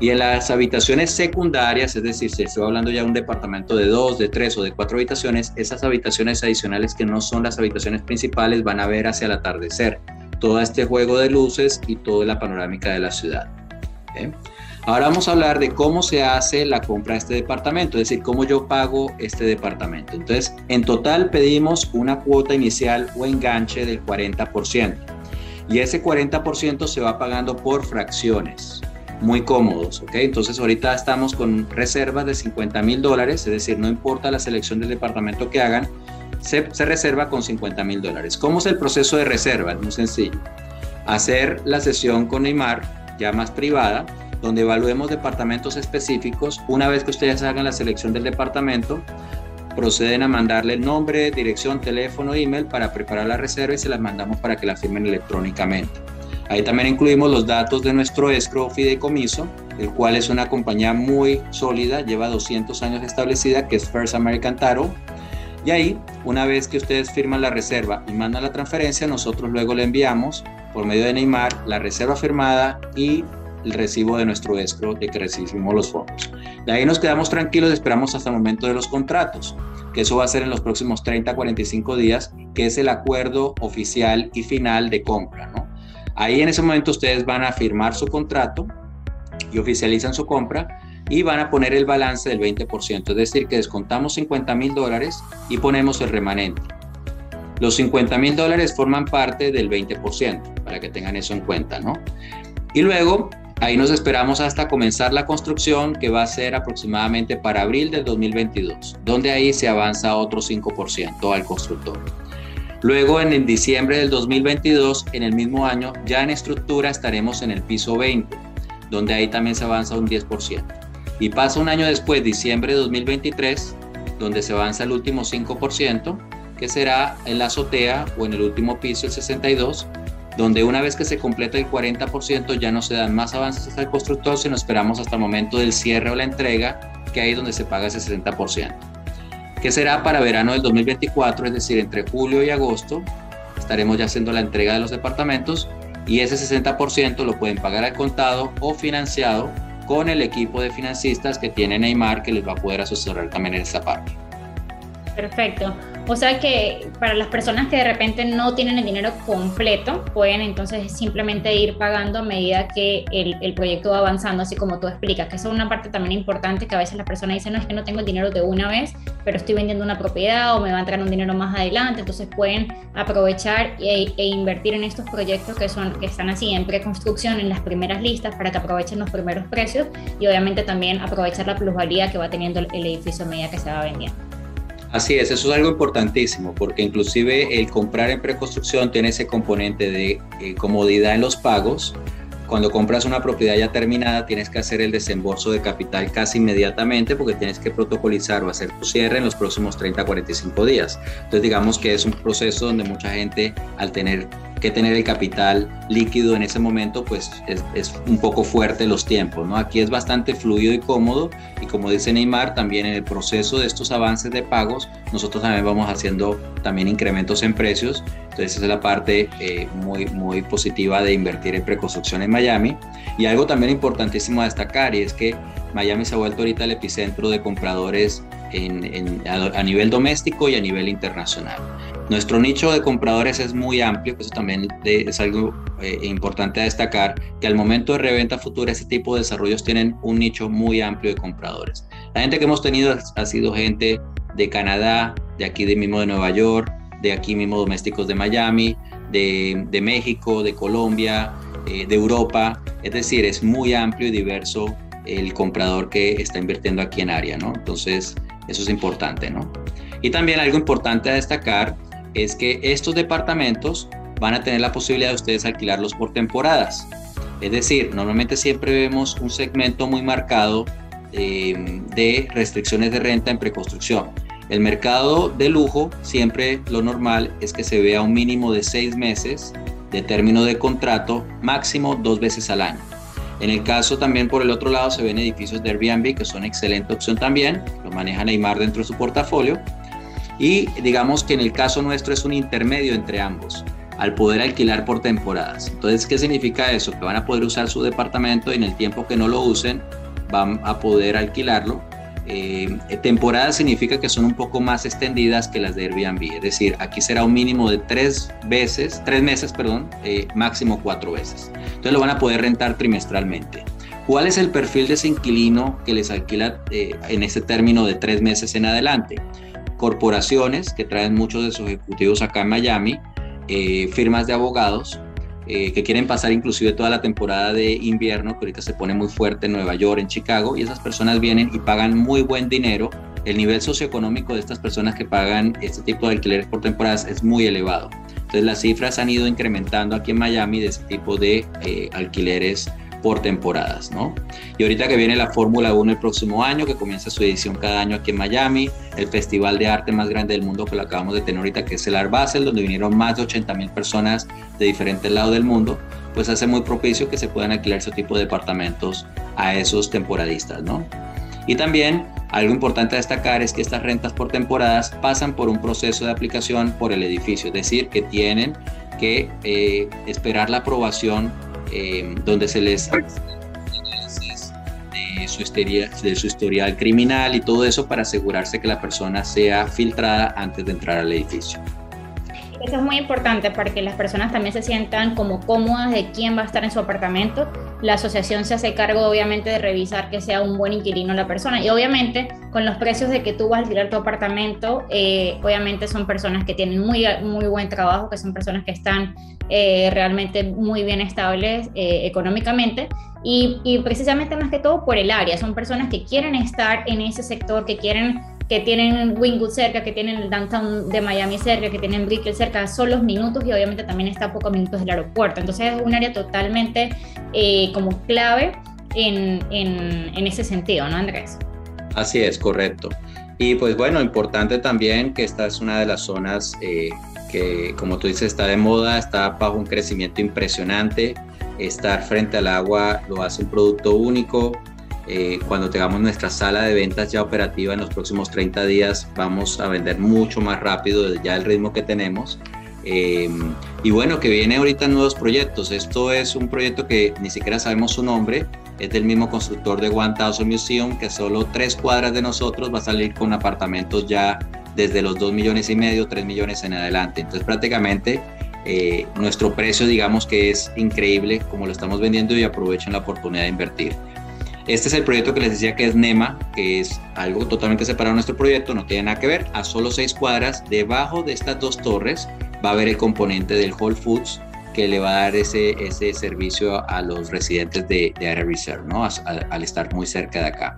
Y en las habitaciones secundarias, es decir, si estoy hablando ya de un departamento de dos, de tres o de cuatro habitaciones, esas habitaciones adicionales que no son las habitaciones principales van a ver hacia el atardecer todo este juego de luces y toda la panorámica de la ciudad. Ahora vamos a hablar de cómo se hace la compra de este departamento, es decir, cómo yo pago este departamento. Entonces, en total pedimos una cuota inicial o enganche del 40%. Y ese 40% se va pagando por fracciones muy cómodos. Entonces ahorita estamos con reservas de 50 mil dólares, es decir, no importa la selección del departamento que hagan, se, se reserva con 50 mil dólares. ¿Cómo es el proceso de reserva? Es muy sencillo. Hacer la sesión con Neymar, ya más privada, donde evaluemos departamentos específicos. Una vez que ustedes hagan la selección del departamento, proceden a mandarle nombre, dirección, teléfono, email para preparar la reserva y se las mandamos para que la firmen electrónicamente. Ahí también incluimos los datos de nuestro escrow fideicomiso, el cual es una compañía muy sólida, lleva 200 años establecida, que es First American Taro. Y ahí, una vez que ustedes firman la reserva y mandan la transferencia, nosotros luego le enviamos por medio de Neymar la reserva firmada y el recibo de nuestro escrow de que recibimos los fondos. De ahí nos quedamos tranquilos esperamos hasta el momento de los contratos, que eso va a ser en los próximos 30 a 45 días, que es el acuerdo oficial y final de compra. Ahí en ese momento ustedes van a firmar su contrato y oficializan su compra y van a poner el balance del 20%, es decir, que descontamos 50 mil dólares y ponemos el remanente. Los 50 mil dólares forman parte del 20%, para que tengan eso en cuenta, ¿no? Y luego, ahí nos esperamos hasta comenzar la construcción, que va a ser aproximadamente para abril del 2022, donde ahí se avanza otro 5% al constructor. Luego, en, diciembre del 2022, en el mismo año, ya en estructura estaremos en el piso 20, donde ahí también se avanza un 10%. Y pasa un año después, diciembre de 2023, donde se avanza el último 5%, que será en la azotea o en el último piso, el 62, donde una vez que se completa el 40% ya no se dan más avances hasta el constructor, sino esperamos hasta el momento del cierre o la entrega, que ahí es donde se paga ese 60% que será para verano del 2024, es decir, entre julio y agosto, estaremos ya haciendo la entrega de los departamentos y ese 60% lo pueden pagar al contado o financiado con el equipo de financistas que tiene Neymar que les va a poder asesorar también en esa parte. Perfecto. O sea que para las personas que de repente no tienen el dinero completo, pueden entonces simplemente ir pagando a medida que el, el, proyecto va avanzando, así como tú explicas, que eso es una parte también importante que a veces las personas dicen, no es que no tengo el dinero de una vez, pero estoy vendiendo una propiedad o me va a entrar un dinero más adelante, entonces pueden aprovechar e, e invertir en estos proyectos que, son, que están así en preconstrucción, en las primeras listas, para que aprovechen los primeros precios y obviamente también aprovechar la plusvalía que va teniendo el edificio a medida que se va vendiendo. Así es, eso es algo importantísimo, porque inclusive el comprar en preconstrucción tiene ese componente de eh, comodidad en los pagos. Cuando compras una propiedad ya terminada, tienes que hacer el desembolso de capital casi inmediatamente porque tienes que protocolizar o hacer tu cierre en los próximos 30 a 45 días. Entonces digamos que es un proceso donde mucha gente al tener que tener el capital líquido en ese momento, pues es, un poco fuerte los tiempos, ¿no? Aquí es bastante fluido y cómodo y como dice Neymar, también en el proceso de estos avances de pagos, nosotros también vamos haciendo también incrementos en precios, entonces esa es la parte eh, muy, muy positiva de invertir en preconstrucción en Miami. Y algo también importantísimo a destacar y es que Miami se ha vuelto ahorita el epicentro de compradores a, nivel doméstico y a nivel internacional. Nuestro nicho de compradores es muy amplio, eso también es algo eh, importante a destacar, que al momento de reventa futura este tipo de desarrollos tienen un nicho muy amplio de compradores. La gente que hemos tenido ha sido gente de Canadá, de aquí de mismo de Nueva York, de aquí mismo domésticos de Miami, de, de México, de Colombia, eh, de Europa, es decir, es muy amplio y diverso el comprador que está invirtiendo aquí en área, ¿no? Entonces, eso es importante, ¿no? Y también algo importante a destacar es que estos departamentos van a tener la posibilidad de ustedes alquilarlos por temporadas. Es decir, normalmente siempre vemos un segmento muy marcado eh, de restricciones de renta en preconstrucción. El mercado de lujo, siempre lo normal es que se vea un mínimo de seis meses de término de contrato, máximo dos veces al año. En el caso también por el otro lado se ven edificios de Airbnb que son excelente opción también, lo maneja Neymar dentro de su portafolio. Y digamos que en el caso nuestro es un intermedio entre ambos. al poder alquilar por temporadas. Entonces, ¿qué significa eso? Que van a poder usar su departamento y en el tiempo que no lo usen van a poder alquilarlo. Eh, temporadas significa que son un poco más extendidas que las de Airbnb, es decir, aquí será un mínimo de tres veces, tres meses, perdón, eh, máximo cuatro veces. Entonces lo van a poder rentar trimestralmente. ¿Cuál es el perfil de ese inquilino que les alquila eh, en ese término de tres meses en adelante? Corporaciones que traen muchos de sus ejecutivos acá en Miami, eh, firmas de abogados eh, que quieren pasar inclusive toda la temporada de invierno, que ahorita se pone muy fuerte en Nueva York, en Chicago, y esas personas vienen y pagan muy buen dinero. El nivel socioeconómico de estas personas que pagan este tipo de alquileres por temporadas es muy elevado. Entonces las cifras han ido incrementando aquí en Miami de ese tipo de alquileres por temporadas, ¿no? Y ahorita que viene la Fórmula 1 el próximo año, que comienza su edición cada año aquí en Miami, el festival de arte más grande del mundo que lo acabamos de tener ahorita, que es el Art Basel, donde vinieron más de 80 mil personas de diferentes lados del mundo, pues hace muy propicio que se puedan alquilar ese tipo de departamentos a esos temporadistas, ¿no? Y también algo importante a destacar es que estas rentas por temporadas pasan por un proceso de aplicación por el edificio, es decir, que tienen que eh, esperar la aprobación eh, donde se les de su, historia, de su historial criminal y todo eso para asegurarse que la persona sea filtrada antes de entrar al edificio. Eso es muy importante para que las personas también se sientan como cómodas de quién va a estar en su apartamento. La asociación se hace cargo obviamente de revisar que sea un buen inquilino la persona. Y obviamente con los precios de que tú vas a alquilar tu apartamento, eh, obviamente son personas que tienen muy, muy buen trabajo, que son personas que están eh, realmente muy bien estables eh, económicamente. Y, y precisamente más que todo por el área, son personas que quieren estar en ese sector, que quieren que tienen Wingwood cerca, que tienen el downtown de Miami cerca, que tienen Brickell cerca, son los minutos y obviamente también está a pocos minutos del aeropuerto. Entonces es un área totalmente eh, como clave en, en, ese sentido, ¿no, Andrés? Así es, correcto. Y pues bueno, importante también que esta es una de las zonas eh, que, como tú dices, está de moda, está bajo un crecimiento impresionante. Estar frente al agua lo hace un producto único, eh, cuando tengamos nuestra sala de ventas ya operativa en los próximos 30 días, vamos a vender mucho más rápido ya el ritmo que tenemos. Eh, y bueno, que viene ahorita nuevos proyectos. Esto es un proyecto que ni siquiera sabemos su nombre. Es del mismo constructor de One Thousand Museum, que solo tres cuadras de nosotros va a salir con apartamentos ya desde los 2 millones y medio, 3 millones en adelante. Entonces prácticamente eh, nuestro precio digamos que es increíble como lo estamos vendiendo y aprovechen la oportunidad de invertir. Este es el proyecto que les decía que es NEMA, que es algo totalmente separado de nuestro proyecto, no tiene nada que ver. A solo seis cuadras, debajo de estas dos torres, va a haber el componente del Whole Foods que le va a dar ese, ese servicio a los residentes de, de Area Reserve, ¿no? Al, estar muy cerca de acá.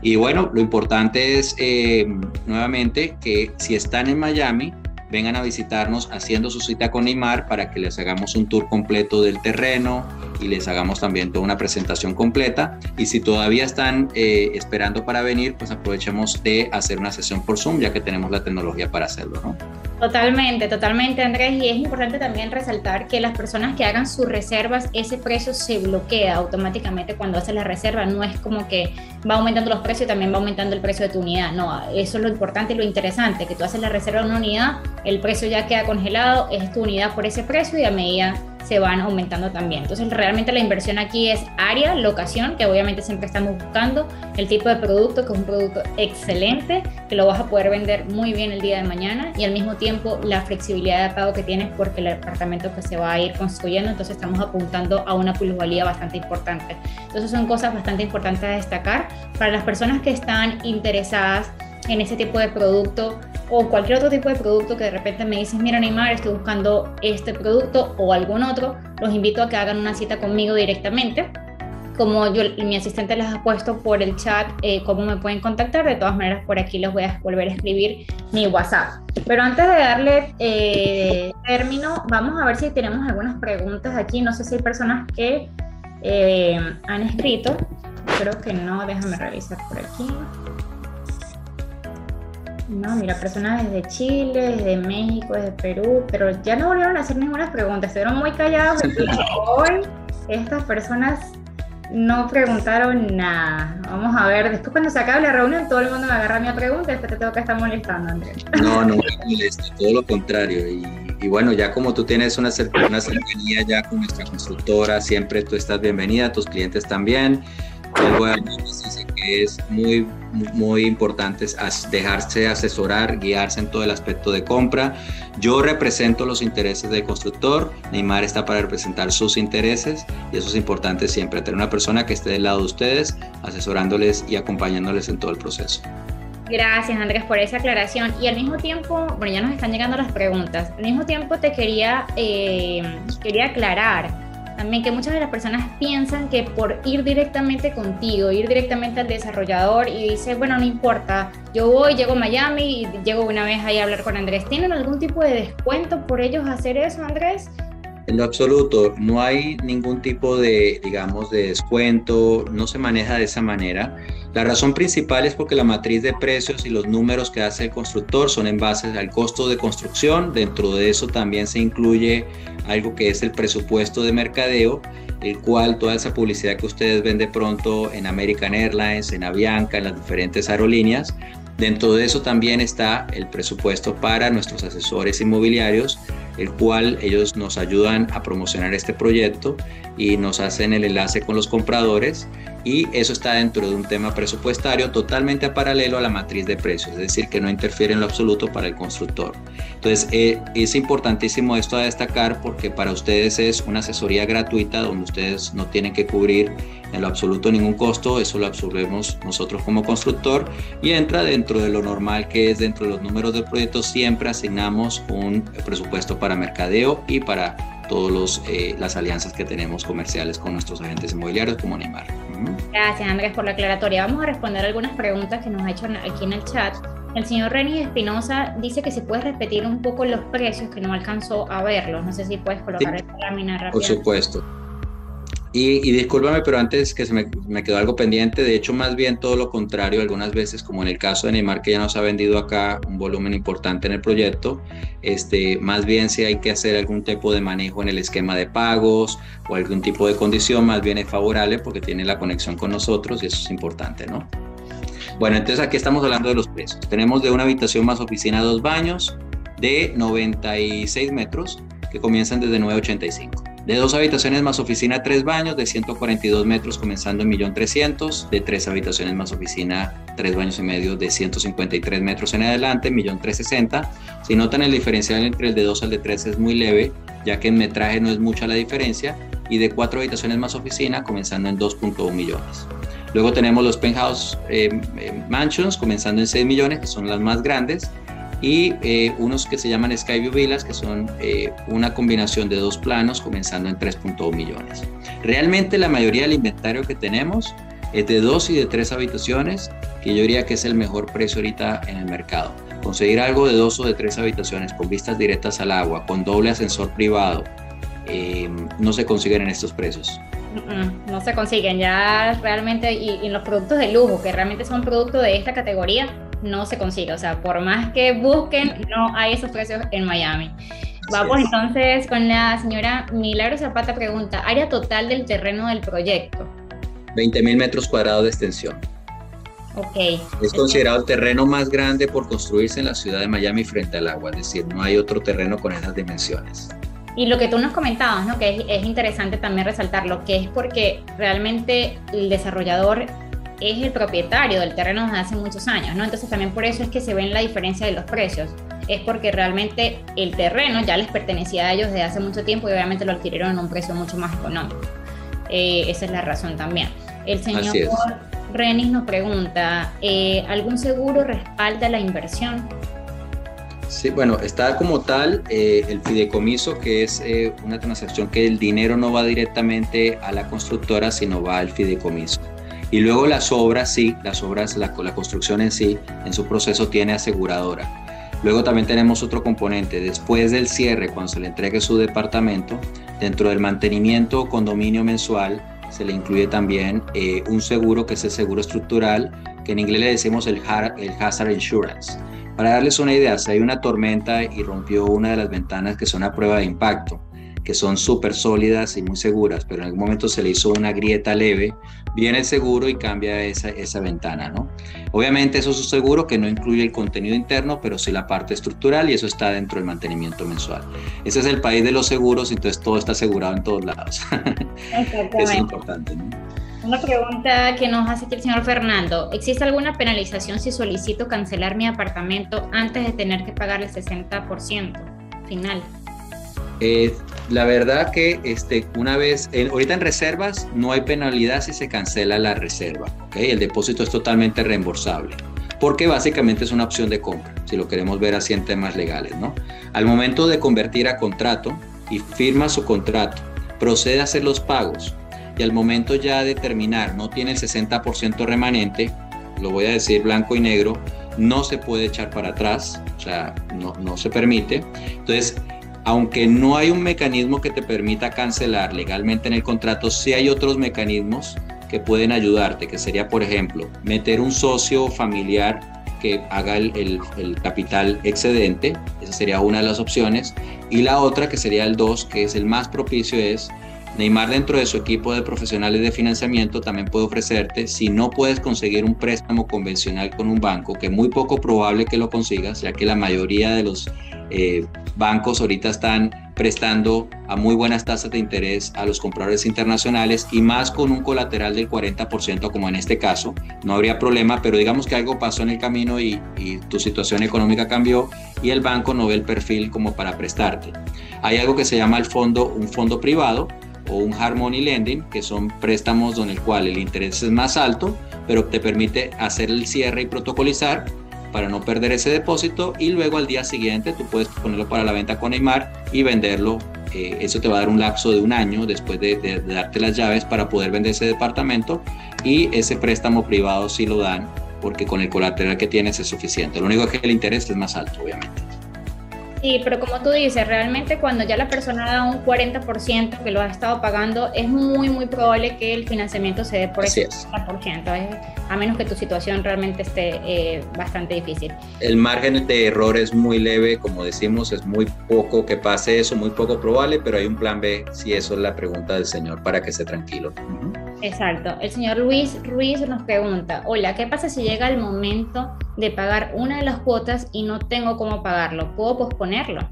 Y bueno, lo importante es eh, nuevamente que si están en Miami, vengan a visitarnos haciendo su cita con Neymar para que les hagamos un tour completo del terreno y les hagamos también toda una presentación completa. Y si todavía están eh, esperando para venir, pues aprovechemos de hacer una sesión por Zoom, ya que tenemos la tecnología para hacerlo, ¿no? Totalmente, totalmente, Andrés. Y es importante también resaltar que las personas que hagan sus reservas, ese precio se bloquea automáticamente cuando haces la reserva. No es como que va aumentando los precios y también va aumentando el precio de tu unidad. No, eso es lo importante y lo interesante, que tú haces la reserva de una unidad, el precio ya queda congelado, es tu unidad por ese precio y a medida se van aumentando también. Entonces, realmente la inversión aquí es área, locación, que obviamente siempre estamos buscando, el tipo de producto, que es un producto excelente, que lo vas a poder vender muy bien el día de mañana y al mismo tiempo la flexibilidad de pago que tienes porque el apartamento que se va a ir construyendo, entonces estamos apuntando a una plusvalía bastante importante. Entonces, son cosas bastante importantes a destacar para las personas que están interesadas en ese tipo de producto o cualquier otro tipo de producto que de repente me dices, mira Neymar, estoy buscando este producto o algún otro, los invito a que hagan una cita conmigo directamente. Como yo, mi asistente les ha puesto por el chat eh, cómo me pueden contactar, de todas maneras por aquí les voy a volver a escribir mi WhatsApp. Pero antes de darle eh, término, vamos a ver si tenemos algunas preguntas aquí. No sé si hay personas que eh, han escrito. Creo que no, déjame revisar por aquí. No, mira, personas desde Chile, desde México, desde Perú, pero ya no volvieron a hacer ninguna preguntas, estuvieron muy callados. Hoy estas personas no preguntaron nada. Vamos a ver, después cuando se acabe la reunión todo el mundo me agarra mi pregunta y después te tengo que estar molestando, Andrés. No, no me molesta, todo lo contrario. Y, bueno, ya como tú tienes una, una cercanía ya con nuestra constructora, siempre tú estás bienvenida, tus clientes también. Que es muy, muy importante dejarse asesorar, guiarse en todo el aspecto de compra. Yo represento los intereses del constructor, Neymar está para representar sus intereses y eso es importante siempre, tener una persona que esté del lado de ustedes, asesorándoles y acompañándoles en todo el proceso. Gracias Andrés por esa aclaración y al mismo tiempo, bueno ya nos están llegando las preguntas, al mismo tiempo te quería, eh, quería aclarar también que muchas de las personas piensan que por ir directamente contigo, ir directamente al desarrollador y dice, bueno, no importa, yo voy, llego a Miami y llego una vez ahí a hablar con Andrés, ¿tienen algún tipo de descuento por ellos hacer eso, Andrés? En lo absoluto, no hay ningún tipo de, digamos, de descuento, no se maneja de esa manera. La razón principal es porque la matriz de precios y los números que hace el constructor son en base al costo de construcción. Dentro de eso también se incluye algo que es el presupuesto de mercadeo, el cual toda esa publicidad que ustedes ven de pronto en American Airlines, en Avianca, en las diferentes aerolíneas, Dentro de eso también está el presupuesto para nuestros asesores inmobiliarios, el cual ellos nos ayudan a promocionar este proyecto y nos hacen el enlace con los compradores y eso está dentro de un tema presupuestario totalmente paralelo a la matriz de precios, es decir, que no interfiere en lo absoluto para el constructor. Entonces, eh, es importantísimo esto a destacar porque para ustedes es una asesoría gratuita donde ustedes no tienen que cubrir en lo absoluto ningún costo, eso lo absorbemos nosotros como constructor y entra dentro de lo normal que es dentro de los números del proyecto, siempre asignamos un presupuesto para mercadeo y para todas eh, las alianzas que tenemos comerciales con nuestros agentes inmobiliarios como Neymar. Gracias Andrés por la aclaratoria. Vamos a responder algunas preguntas que nos ha hecho aquí en el chat. El señor Reni Espinosa dice que si puedes repetir un poco los precios que no alcanzó a verlos. No sé si puedes colocar sí, lámina rápido. Por supuesto. Y, y, discúlpame, pero antes que se me, me, quedó algo pendiente, de hecho más bien todo lo contrario, algunas veces como en el caso de Neymar que ya nos ha vendido acá un volumen importante en el proyecto, este, más bien si hay que hacer algún tipo de manejo en el esquema de pagos o algún tipo de condición, más bien es favorable porque tiene la conexión con nosotros y eso es importante, ¿no? Bueno, entonces aquí estamos hablando de los precios. Tenemos de una habitación más oficina dos baños de 96 metros que comienzan desde 985 de dos habitaciones más oficina, tres baños, de 142 metros comenzando en 1.300.000, de tres habitaciones más oficina, tres baños y medio, de 153 metros en adelante, 1.360.000. Si notan el diferencial entre el de 2 al de 3 es muy leve, ya que en metraje no es mucha la diferencia, y de cuatro habitaciones más oficina comenzando en 2.1 millones. Luego tenemos los penthouse eh, eh, mansions comenzando en 6 millones, que son las más grandes, y eh, unos que se llaman Skyview Villas, que son eh, una combinación de dos planos comenzando en 3.2 millones. Realmente la mayoría del inventario que tenemos es de dos y de tres habitaciones, que yo diría que es el mejor precio ahorita en el mercado. Conseguir algo de dos o de tres habitaciones con vistas directas al agua, con doble ascensor privado, eh, no se consiguen en estos precios. No se consiguen ya realmente y, y los productos de lujo, que realmente son productos de esta categoría, no se consigue. O sea, por más que busquen, no hay esos precios en Miami. Vamos entonces con la señora Milagro Zapata pregunta, área total del terreno del proyecto. 20 mil metros cuadrados de extensión. Ok. Es considerado el terreno más grande por construirse en la ciudad de Miami frente al agua, es decir, no hay otro terreno con esas dimensiones. Y lo que tú nos comentabas, ¿no? que es, es interesante también resaltarlo, que es porque realmente el desarrollador es el propietario del terreno desde hace muchos años, ¿no? Entonces también por eso es que se ven la diferencia de los precios. Es porque realmente el terreno ya les pertenecía a ellos desde hace mucho tiempo y obviamente lo adquirieron a un precio mucho más económico. Eh, esa es la razón también. El señor Renis nos pregunta, eh, ¿algún seguro respalda la inversión? Sí, bueno, está como tal eh, el fideicomiso, que es una transacción que el dinero no va directamente a la constructora, sino va al fideicomiso. Y luego las obras, sí, las obras, la, la construcción en sí, en su proceso tiene aseguradora. Luego también tenemos otro componente, después del cierre, cuando se le entregue su departamento, dentro del mantenimiento o condominio mensual, se le incluye también eh, un seguro que es el seguro estructural, que en inglés le decimos el, el Hazard Insurance. Para darles una idea, si hay una tormenta y rompió una de las ventanas que son a prueba de impacto, que son súper sólidas y muy seguras, pero en algún momento se le hizo una grieta leve, viene el seguro y cambia esa, esa ventana, ¿no? Obviamente eso es un seguro que no incluye el contenido interno, pero sí la parte estructural y eso está dentro del mantenimiento mensual. Ese es el país de los seguros, entonces todo está asegurado en todos lados. es importante, ¿no? Una pregunta que nos hace aquí el señor Fernando. ¿Existe alguna penalización si solicito cancelar mi apartamento antes de tener que pagar el 60% final? Eh, la verdad que este, una vez, ahorita en reservas no hay penalidad si se cancela la reserva. El depósito es totalmente reembolsable porque básicamente es una opción de compra, si lo queremos ver así en temas legales. ¿no? Al momento de convertir a contrato y firma su contrato, procede a hacer los pagos y al momento ya de terminar no tiene el 60% remanente, lo voy a decir blanco y negro, no se puede echar para atrás, o sea, no, no se permite. Entonces, aunque no hay un mecanismo que te permita cancelar legalmente en el contrato, sí hay otros mecanismos que pueden ayudarte, que sería, por ejemplo, meter un socio familiar que haga el, capital excedente, esa sería una de las opciones, y la otra, que sería el 2, que es el más propicio, es Neymar dentro de su equipo de profesionales de financiamiento también puede ofrecerte, si no puedes conseguir un préstamo convencional con un banco, que es muy poco probable que lo consigas, ya que la mayoría de los eh, bancos ahorita están prestando a muy buenas tasas de interés a los compradores internacionales y más con un colateral del 40% como en este caso, no habría problema, pero digamos que algo pasó en el camino y, tu situación económica cambió y el banco no ve el perfil como para prestarte. Hay algo que se llama el fondo, un fondo privado, o un hard money lending, que son préstamos donde el cual el interés es más alto, pero te permite hacer el cierre y protocolizar para no perder ese depósito y luego al día siguiente tú puedes ponerlo para la venta con Neymar y venderlo. Eh, eso te va a dar un lapso de un año después de, de, darte las llaves para poder vender ese departamento y ese préstamo privado sí lo dan porque con el colateral que tienes es suficiente. Lo único que el interés es más alto, obviamente. Sí, pero como tú dices, realmente cuando ya la persona da un 40% que lo ha estado pagando, es muy, muy probable que el financiamiento se dé por ese 40%, a menos que tu situación realmente esté eh, bastante difícil. El margen de error es muy leve, como decimos, es muy poco que pase eso, muy poco probable, pero hay un plan B si eso es la pregunta del señor, para que esté tranquilo. Uh -huh. Exacto. El señor Luis Ruiz nos pregunta, hola, ¿qué pasa si llega el momento de pagar una de las cuotas y no tengo cómo pagarlo? ¿Puedo posponerlo?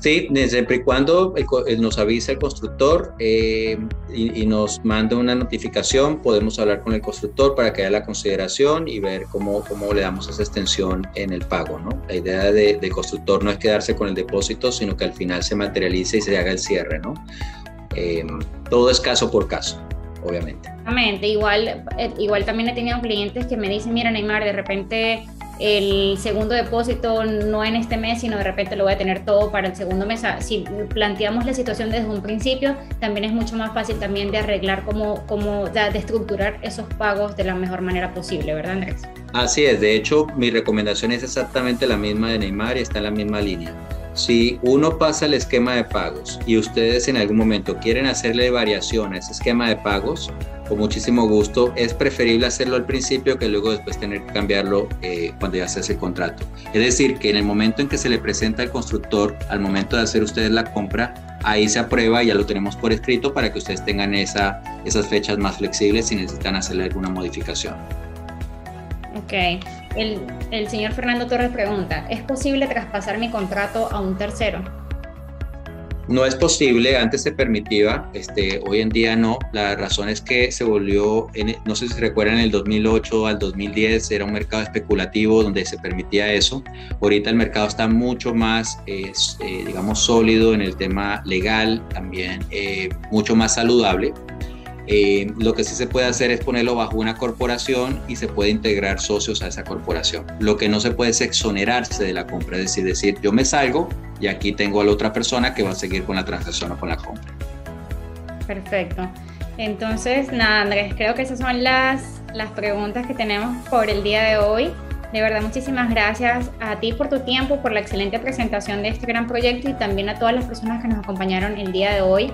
Sí, siempre y cuando nos avisa el constructor eh, y, y, nos manda una notificación, podemos hablar con el constructor para que haya la consideración y ver cómo, cómo le damos esa extensión en el pago. ¿no? La idea de, del constructor no es quedarse con el depósito, sino que al final se materialice y se haga el cierre. ¿no? Eh, todo es caso por caso obviamente. Exactamente, igual, eh, igual también he tenido clientes que me dicen, mira Neymar, de repente el segundo depósito no en este mes, sino de repente lo voy a tener todo para el segundo mes. Si planteamos la situación desde un principio, también es mucho más fácil también de arreglar cómo, cómo de estructurar esos pagos de la mejor manera posible, ¿verdad Andrés? Así es, de hecho mi recomendación es exactamente la misma de Neymar y está en la misma línea si uno pasa el esquema de pagos y ustedes en algún momento quieren hacerle variación a ese esquema de pagos, con muchísimo gusto, es preferible hacerlo al principio que luego después tener que cambiarlo eh, cuando ya se hace el contrato. Es decir, que en el momento en que se le presenta al constructor, al momento de hacer ustedes la compra, ahí se aprueba y ya lo tenemos por escrito para que ustedes tengan esa, esas fechas más flexibles si necesitan hacerle alguna modificación. Ok. El, señor Fernando Torres pregunta, ¿es posible traspasar mi contrato a un tercero? No es posible, antes se permitía, este, hoy en día no. La razón es que se volvió, en, no sé si recuerdan, en el 2008 al 2010 era un mercado especulativo donde se permitía eso. Ahorita el mercado está mucho más, eh, digamos, sólido en el tema legal, también eh, mucho más saludable. Eh, lo que sí se puede hacer es ponerlo bajo una corporación y se puede integrar socios a esa corporación. Lo que no se puede es exonerarse de la compra, es decir, decir yo me salgo y aquí tengo a la otra persona que va a seguir con la transacción o con la compra. Perfecto. Entonces, nada, Andrés, creo que esas son las, las preguntas que tenemos por el día de hoy. De verdad, muchísimas gracias a ti por tu tiempo, por la excelente presentación de este gran proyecto y también a todas las personas que nos acompañaron el día de hoy.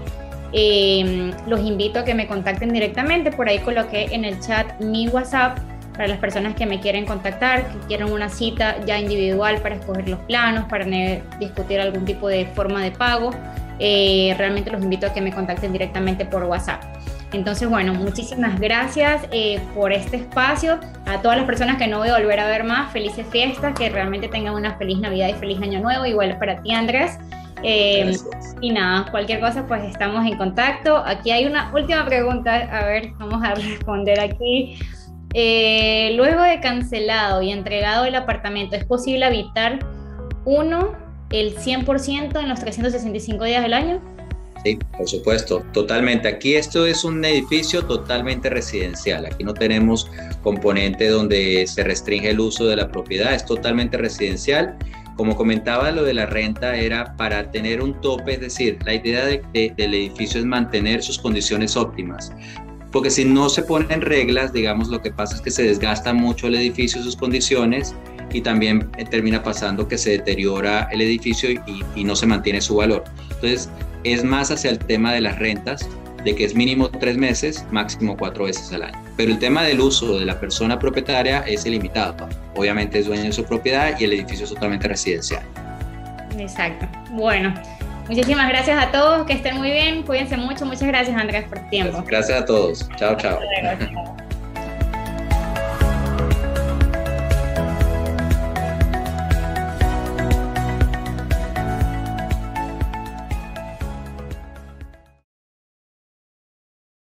Eh, los invito a que me contacten directamente. Por ahí coloqué en el chat mi WhatsApp para las personas que me quieren contactar, que quieren una cita ya individual para escoger los planos, para discutir algún tipo de forma de pago. eh, realmente los invito a que me contacten directamente por WhatsApp. Entonces, bueno, muchísimas gracias eh, por este espacio. A todas las personas que no voy a volver a ver más, felices fiestas, que realmente tengan una feliz Navidad y feliz Año Nuevo. Igual para ti, Andrés. Eh, y nada, cualquier cosa, pues estamos en contacto. Aquí hay una última pregunta, a ver, vamos a responder aquí. Eh, luego de cancelado y entregado el apartamento, ¿es posible habitar uno el 100% en los 365 días del año? Sí, por supuesto, totalmente. Aquí esto es un edificio totalmente residencial. Aquí no tenemos componente donde se restringe el uso de la propiedad, es totalmente residencial. Como comentaba, lo de la renta era para tener un tope, es decir, la idea del edificio es mantener sus condiciones óptimas. Porque si no se ponen reglas, digamos, lo que pasa es que se desgasta mucho el edificio, sus condiciones, y también eh, termina pasando que se deteriora el edificio y, y no se mantiene su valor. Entonces, es más hacia el tema de las rentas, de que es mínimo tres meses, máximo cuatro veces al año. Pero el tema del uso de la persona propietaria es ilimitado. Obviamente es dueño de su propiedad y el edificio es totalmente residencial. Exacto. Bueno, muchísimas gracias a todos, que estén muy bien, cuídense mucho. Muchas gracias Andrés por tu tiempo. Gracias a todos. Chao, chao.